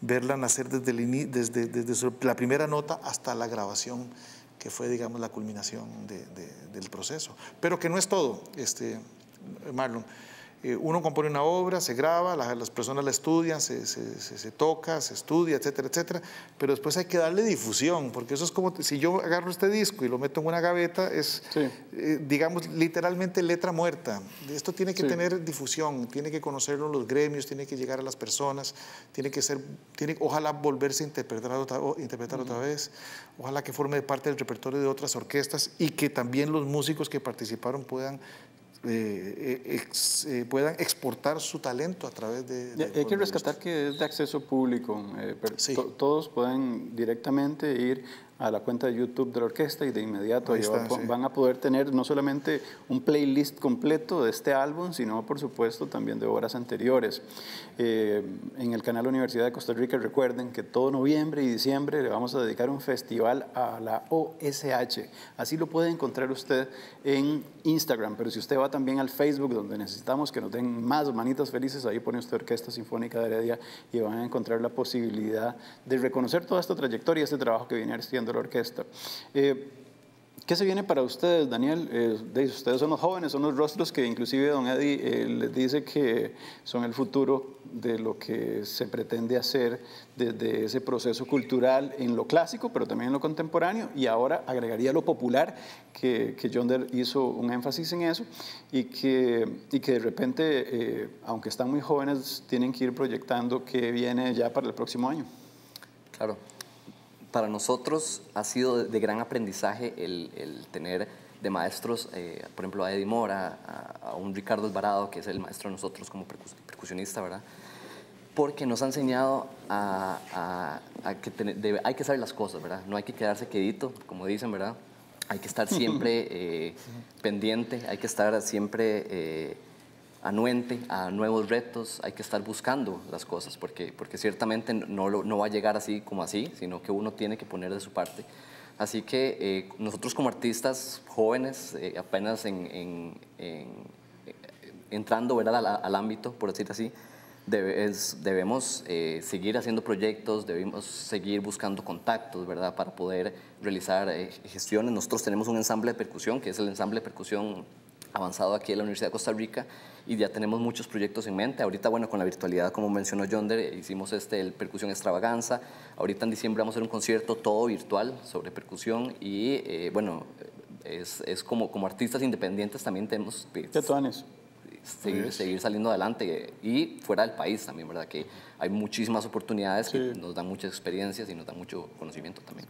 verla nacer desde, el, desde, desde la primera nota hasta la grabación, que fue, digamos, la culminación de, de, del proceso. Pero que no es todo, este, Marlon. Eh, uno compone una obra, se graba, la, las personas la estudian, se, se, se, se, toca, se estudia, etcétera, etcétera, pero después hay que darle difusión, porque eso es como si yo agarro este disco y lo meto en una gaveta, es, sí. eh, digamos, literalmente letra muerta. Esto tiene que sí. tener difusión, tiene que conocerlo los gremios, tiene que llegar a las personas, tiene que ser, tiene, ojalá volverse a interpretar, otra, interpretar uh -huh. otra vez, ojalá que forme parte del repertorio de otras orquestas y que también los músicos que participaron puedan eh, ex, eh, puedan exportar su talento a través de... de hay que rescatar que es de acceso público, eh, sí. to todos pueden directamente ir a la cuenta de YouTube de la orquesta y de inmediato está, sí. van a poder tener no solamente un playlist completo de este álbum, sino por supuesto también de obras anteriores. Eh, en el canal Universidad de Costa Rica recuerden que todo noviembre y diciembre le vamos a dedicar un festival a la OSH. Así lo puede encontrar usted en Instagram, pero si usted va también al Facebook, donde necesitamos que nos den más manitas felices, ahí pone usted Orquesta Sinfónica de Heredia y van a encontrar la posibilidad de reconocer toda esta trayectoria, este trabajo que viene haciendo la orquesta. Eh, ¿Qué se viene para ustedes, Daniel? Eh, ustedes son los jóvenes, son los rostros que inclusive don Eddie eh, les dice que son el futuro de lo que se pretende hacer desde ese proceso cultural en lo clásico, pero también en lo contemporáneo, y ahora agregaría lo popular, que, que John hizo un énfasis en eso, y que, y que de repente, eh, aunque están muy jóvenes, tienen que ir proyectando qué viene ya para el próximo año. Claro, para nosotros ha sido de gran aprendizaje el, el tener de maestros, eh, por ejemplo, a Eddie Mora, a, a, un Ricardo Alvarado, que es el maestro de nosotros como percusionista, ¿verdad? Porque nos ha enseñado a, a, a que debe, hay que saber las cosas, ¿verdad? No hay que quedarse quedito, como dicen, ¿verdad? Hay que estar siempre eh, pendiente, hay que estar siempre... Eh, anuente a nuevos retos, hay que estar buscando las cosas, porque, porque ciertamente no, no va a llegar así como así, sino que uno tiene que poner de su parte. Así que eh, nosotros como artistas jóvenes, eh, apenas en, en, en, entrando ¿verdad? Al, al, ámbito, por decir así, debemos eh, seguir haciendo proyectos, debemos seguir buscando contactos, ¿verdad? Para poder realizar eh, gestiones. Nosotros tenemos un ensamble de percusión, que es el ensamble de percusión avanzado aquí en la Universidad de Costa Rica y ya tenemos muchos proyectos en mente. Ahorita, bueno, con la virtualidad, como mencionó Yonder, hicimos este, el Percusión Extravaganza. Ahorita en diciembre vamos a hacer un concierto todo virtual sobre percusión y, eh, bueno, es, es, como, como artistas independientes también tenemos... ¿Qué eso? seguir, seguir saliendo adelante y fuera del país también, ¿verdad? Que hay muchísimas oportunidades que nos dan muchas experiencias y nos dan mucho conocimiento también.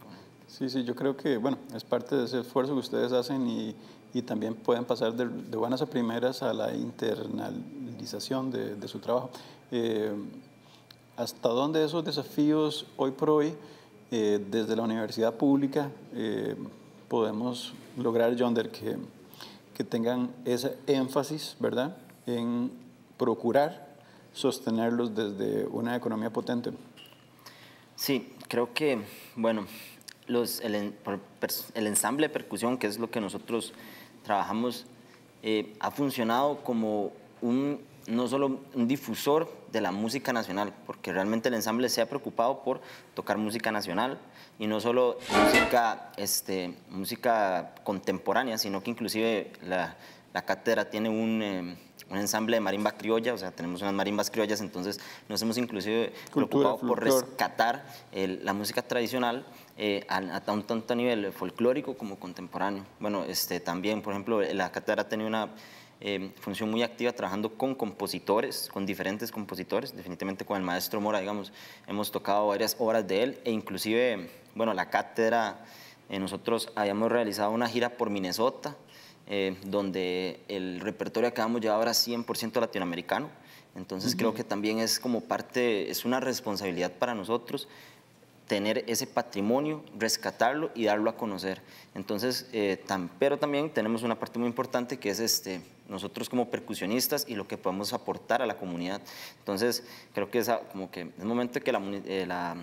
Sí, sí, yo creo que, bueno, es parte de ese esfuerzo que ustedes hacen y, y también pueden pasar de, de, buenas a primeras a la internalización de, de su trabajo. Eh, ¿Hasta dónde esos desafíos hoy por hoy, eh, desde la universidad pública, eh, podemos lograr, Yonder, que que tengan ese énfasis, ¿verdad?, en procurar sostenerlos desde una economía potente. Sí, creo que, bueno, los, el, el ensamble de percusión, que es lo que nosotros trabajamos, eh, ha funcionado como un, no solo un difusor de la música nacional, porque realmente el ensamble se ha preocupado por tocar música nacional, y no solo música, este, música contemporánea, sino que inclusive la, la cátedra tiene un, eh, un, ensamble de marimba criolla, o sea, tenemos unas marimbas criollas, entonces nos hemos inclusive preocupado por rescatar la música tradicional eh, a, a, un tanto nivel folclórico como contemporáneo. Bueno, este, también, por ejemplo, la cátedra tiene una eh, función muy activa trabajando con compositores, con diferentes compositores, definitivamente con el maestro Mora, digamos, hemos tocado varias obras de él e inclusive, bueno, la cátedra, eh, nosotros habíamos realizado una gira por Minnesota, eh, donde el repertorio acabamos llevado era 100% latinoamericano, entonces creo que también es como parte, es una responsabilidad para nosotros tener ese patrimonio, rescatarlo y darlo a conocer. Entonces, eh, pero también tenemos una parte muy importante que es este, nosotros como percusionistas y lo que podemos aportar a la comunidad. Entonces, creo que es como que es momento que la, eh, la,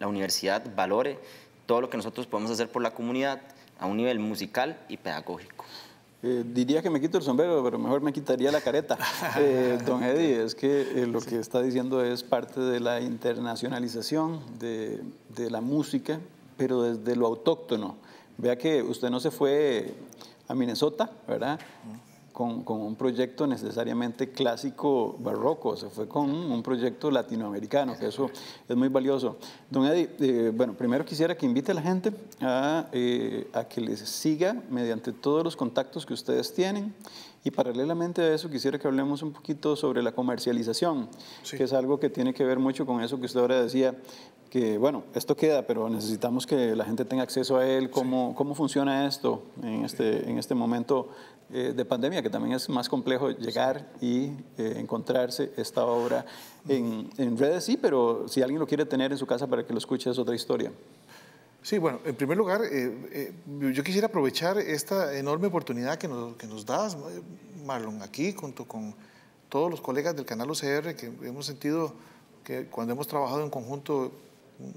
la universidad valore todo lo que nosotros podemos hacer por la comunidad a un nivel musical y pedagógico. Eh, diría que me quito el sombrero, pero mejor me quitaría la careta. Eh, don Eddie, es que eh, lo que está diciendo es parte de la internacionalización de, de, la música, pero desde lo autóctono. Vea que usted no se fue a Minnesota, ¿verdad? Con, con, un proyecto necesariamente clásico barroco, se fue con un proyecto latinoamericano, que eso es muy valioso. Don Eddie, eh, bueno, primero quisiera que invite a la gente a, eh, a que les siga mediante todos los contactos que ustedes tienen y paralelamente a eso quisiera que hablemos un poquito sobre la comercialización, sí. que es algo que tiene que ver mucho con eso que usted ahora decía, que bueno, esto queda, pero necesitamos que la gente tenga acceso a él, cómo, sí. cómo funciona esto en este, en este momento eh, de pandemia, que también es más complejo llegar y eh, encontrarse esta obra en, en, redes, sí, pero si alguien lo quiere tener en su casa para que lo escuche es otra historia. Sí, bueno, en primer lugar, eh, yo quisiera aprovechar esta enorme oportunidad que nos, que nos das, Marlon, aquí, junto con todos los colegas del canal OCR, que hemos sentido que cuando hemos trabajado en conjunto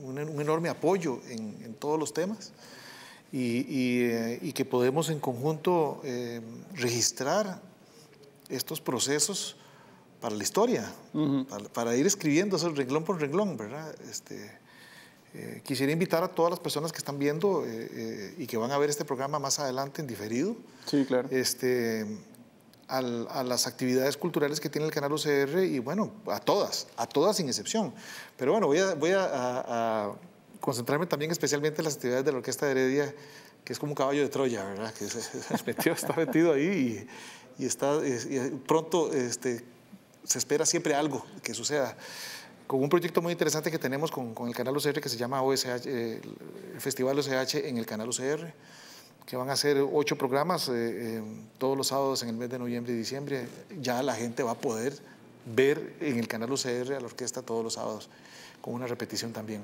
un, enorme apoyo en todos los temas y, y, eh, y, que podemos en conjunto eh, registrar estos procesos para la historia, uh -huh. para, para, ir escribiendo eso renglón por renglón, ¿verdad? Este, eh, quisiera invitar a todas las personas que están viendo eh, y que van a ver este programa más adelante en diferido. Sí, claro. Este, al, a las actividades culturales que tiene el canal OCR y bueno, a todas, a todas sin excepción. Pero bueno, voy a, voy a, a concentrarme también especialmente en las actividades de la Orquesta de Heredia, que es como un caballo de Troya, ¿verdad? Que se, metió, está metido ahí y, está, pronto este, se espera siempre algo que suceda. Con un proyecto muy interesante que tenemos con, con el canal OCR que se llama OSH, eh, el Festival OCH en el canal OCR, que van a ser ocho programas eh, eh, todos los sábados en el mes de noviembre y diciembre. Ya la gente va a poder ver en el canal OCR a la orquesta todos los sábados, con una repetición también.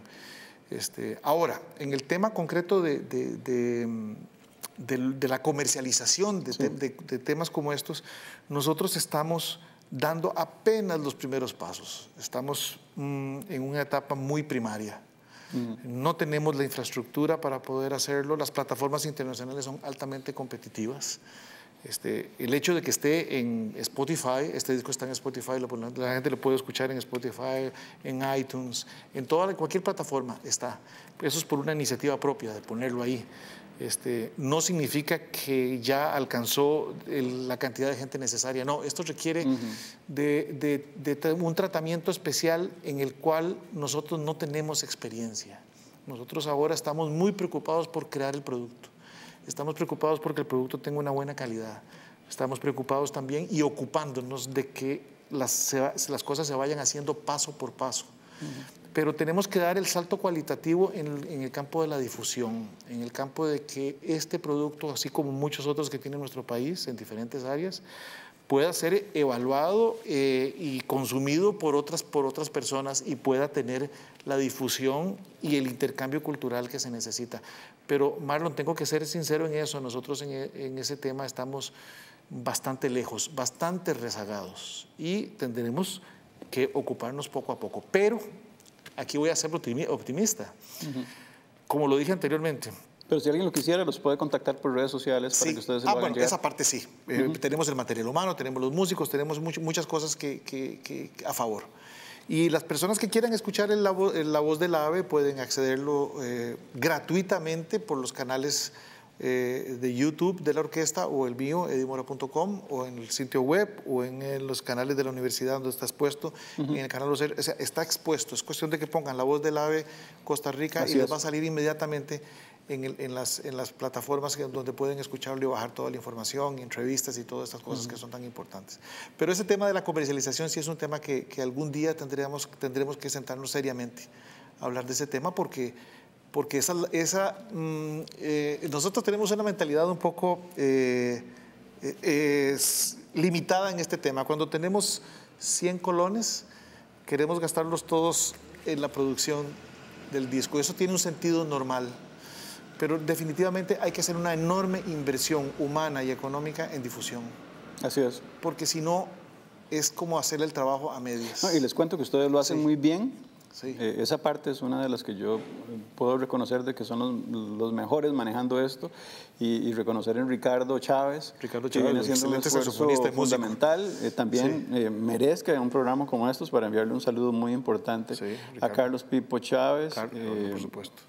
Este, ahora, en el tema concreto de, de, de, de la comercialización sí. de, temas como estos, nosotros estamos dando apenas los primeros pasos. Estamos mmm, en una etapa muy primaria. No tenemos la infraestructura para poder hacerlo. Las plataformas internacionales son altamente competitivas. Este, el hecho de que esté en Spotify, este disco está en Spotify, la gente lo puede escuchar en Spotify, en iTunes, en toda, cualquier plataforma está. Eso es por una iniciativa propia de ponerlo ahí. Este, no significa que ya alcanzó la cantidad de gente necesaria. No, esto requiere de, de, un tratamiento especial en el cual nosotros no tenemos experiencia. Nosotros ahora estamos muy preocupados por crear el producto. Estamos preocupados porque el producto tenga una buena calidad. Estamos preocupados también y ocupándonos de que las, las cosas se vayan haciendo paso por paso. Pero tenemos que dar el salto cualitativo en el, campo de la difusión, en el campo de que este producto, así como muchos otros que tiene nuestro país en diferentes áreas, pueda ser evaluado eh, y consumido por otras, por otras personas y pueda tener la difusión y el intercambio cultural que se necesita. Pero Marlon, tengo que ser sincero en eso, nosotros en, ese tema estamos bastante lejos, bastante rezagados y tendremos que ocuparnos poco a poco. Pero aquí voy a ser optimista. Como lo dije anteriormente, pero si alguien lo quisiera, los puede contactar por redes sociales para que ustedes se ah, bueno, esa parte sí. Eh, tenemos el material humano, tenemos los músicos, tenemos muchas cosas que, a favor. Y las personas que quieran escuchar la, voz del ave pueden accederlo eh, gratuitamente por los canales eh, de YouTube de la orquesta o el mío, edimora.com, o en el sitio web o en, los canales de la universidad donde está expuesto, en el canal o sea, está expuesto. Es cuestión de que pongan la voz del ave Costa Rica y les va a salir inmediatamente en, las, en las plataformas donde pueden escucharlo y bajar toda la información, entrevistas y todas estas cosas que son tan importantes. Pero ese tema de la comercialización sí es un tema que, que algún día tendríamos, tendremos que sentarnos seriamente a hablar de ese tema porque, porque esa, esa mm, eh, nosotros tenemos una mentalidad un poco eh, eh, limitada en este tema. Cuando tenemos 100 colones, queremos gastarlos todos en la producción del disco. Eso tiene un sentido normal pero definitivamente hay que hacer una enorme inversión humana y económica en difusión. Así es. Porque si no, es como hacer el trabajo a medias. y les cuento que ustedes lo hacen muy bien. Sí. Eh, esa parte es una de las que yo puedo reconocer de que son los, mejores manejando esto y, reconocer en Ricardo Chávez, Ricardo Chávez, que viene haciendo un esfuerzo fundamental. Eh, también eh, merezca un programa como estos para enviarle un saludo muy importante a Carlos Pipo Chávez. por supuesto.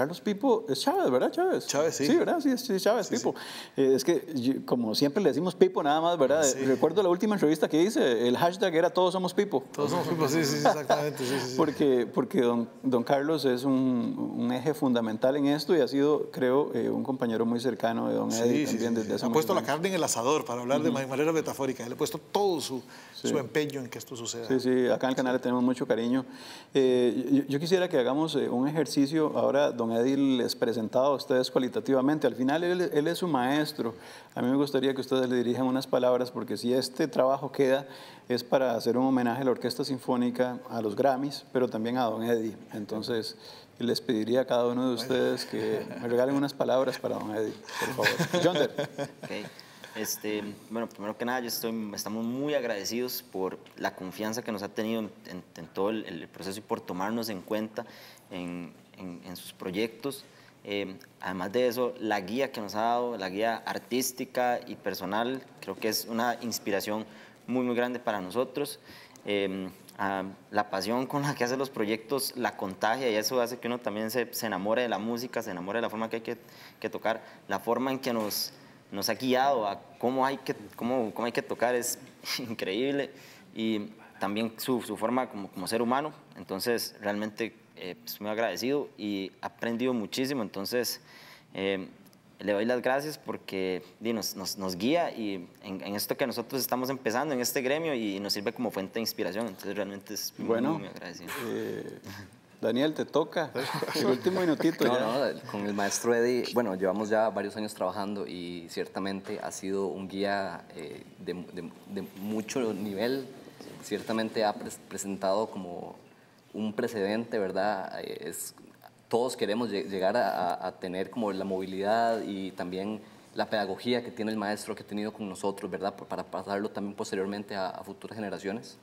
Carlos Pipo es Chávez, ¿verdad? Chávez. Chávez, sí. Sí, ¿verdad? Sí, sí Chávez, Pipo. Eh, es que como siempre le decimos Pipo nada más, ¿verdad? Recuerdo la última entrevista que hice, el hashtag era Todos somos Pipo. Todos somos Pipo, sí, sí, exactamente. porque porque don, don Carlos es un, un, eje fundamental en esto y ha sido, creo, eh, un compañero muy cercano de don Eddie también desde hace Ha puesto la carne en el asador, para hablar de manera metafórica. Él ha puesto todo su, su empeño en que esto suceda. Sí, sí, acá en el canal le tenemos mucho cariño. Eh, yo, quisiera que hagamos un ejercicio ahora don Eddie les presentado a ustedes cualitativamente. Al final él, es su maestro. A mí me gustaría que ustedes le dirijan unas palabras porque si este trabajo queda es para hacer un homenaje a la Orquesta Sinfónica, a los Grammys, pero también a Don Eddie. Entonces les pediría a cada uno de ustedes que me regalen unas palabras para Don Eddie, por favor. John okay. Este, bueno, primero que nada, yo estoy, estamos muy agradecidos por la confianza que nos ha tenido en, todo el, proceso y por tomarnos en cuenta en, en, sus proyectos. Eh, además de eso, la guía que nos ha dado, la guía artística y personal, creo que es una inspiración muy, muy grande para nosotros. Eh, la pasión con la que hace los proyectos la contagia y eso hace que uno también se, se enamore de la música, se enamore de la forma que hay que, que, tocar, la forma en que nos, nos ha guiado a cómo hay que, cómo, cómo hay que tocar es increíble y también su, su forma como, como ser humano. Entonces, realmente eh, estoy muy agradecido y aprendido muchísimo, entonces eh, le doy las gracias porque nos, nos, nos, guía y en, esto que nosotros estamos empezando, en este gremio, y nos sirve como fuente de inspiración, entonces realmente es bueno, muy, agradecido. Eh, Daniel, te toca el último minutito. No, no, con el maestro Eddie, bueno, llevamos ya varios años trabajando y ciertamente ha sido un guía de, de, mucho nivel, ciertamente ha presentado como un precedente, ¿verdad? Es, todos queremos llegar a, tener como la movilidad y también la pedagogía que tiene el maestro que ha tenido con nosotros, ¿verdad? Para pasarlo también posteriormente a, futuras generaciones.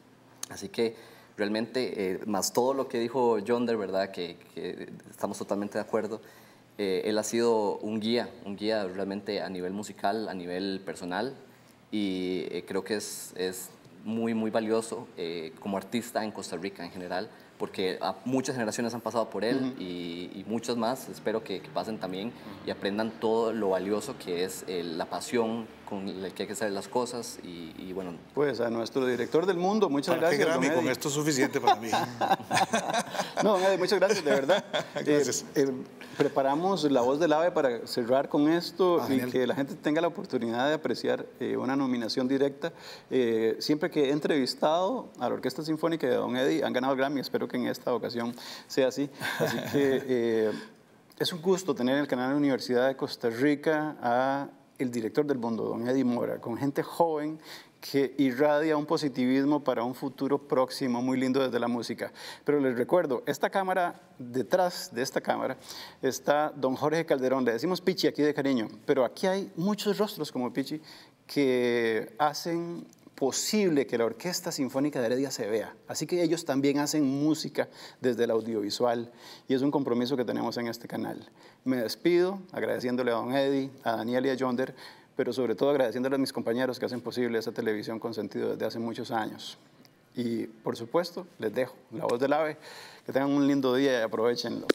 Así que realmente, eh, más todo lo que dijo Yonder, ¿verdad? Que, que estamos totalmente de acuerdo. Eh, él ha sido un guía, un guía realmente a nivel musical, a nivel personal, y eh, creo que es, es muy, muy valioso eh, como artista en Costa Rica en general, porque a muchas generaciones han pasado por él y, y muchos más espero que, que pasen también y aprendan todo lo valioso que es eh, la pasión con la que hay que hacer las cosas y, y bueno, Pues a nuestro director del mundo, muchas ¿Para gracias. Grammy? Con esto es suficiente para mí. No, don Eddie, muchas gracias, de verdad. Gracias. Eh, eh, preparamos la voz del ave para cerrar con esto Ah, y genial. que la gente tenga la oportunidad de apreciar eh, una nominación directa. Eh, siempre que he entrevistado a la Orquesta Sinfónica de Don Eddie, han ganado el Grammy. Espero que en esta ocasión sea así. Así que eh, es un gusto tener en el canal de la Universidad de Costa Rica a el director del mundo, don Eddie Mora, con gente joven que irradia un positivismo para un futuro próximo muy lindo desde la música. Pero les recuerdo, esta cámara, detrás de esta cámara, está don Jorge Calderón, le decimos Pichi aquí de cariño, pero aquí hay muchos rostros como Pichi que hacen posible que la Orquesta Sinfónica de Heredia se vea. Así que ellos también hacen música desde el audiovisual y es un compromiso que tenemos en este canal. Me despido agradeciéndole a don Eddie, a Daniel y a Yonder, pero sobre todo agradeciéndole a mis compañeros que hacen posible esa televisión con sentido desde hace muchos años. Y por supuesto, les dejo la voz del ave. Que tengan un lindo día y aprovechenlo.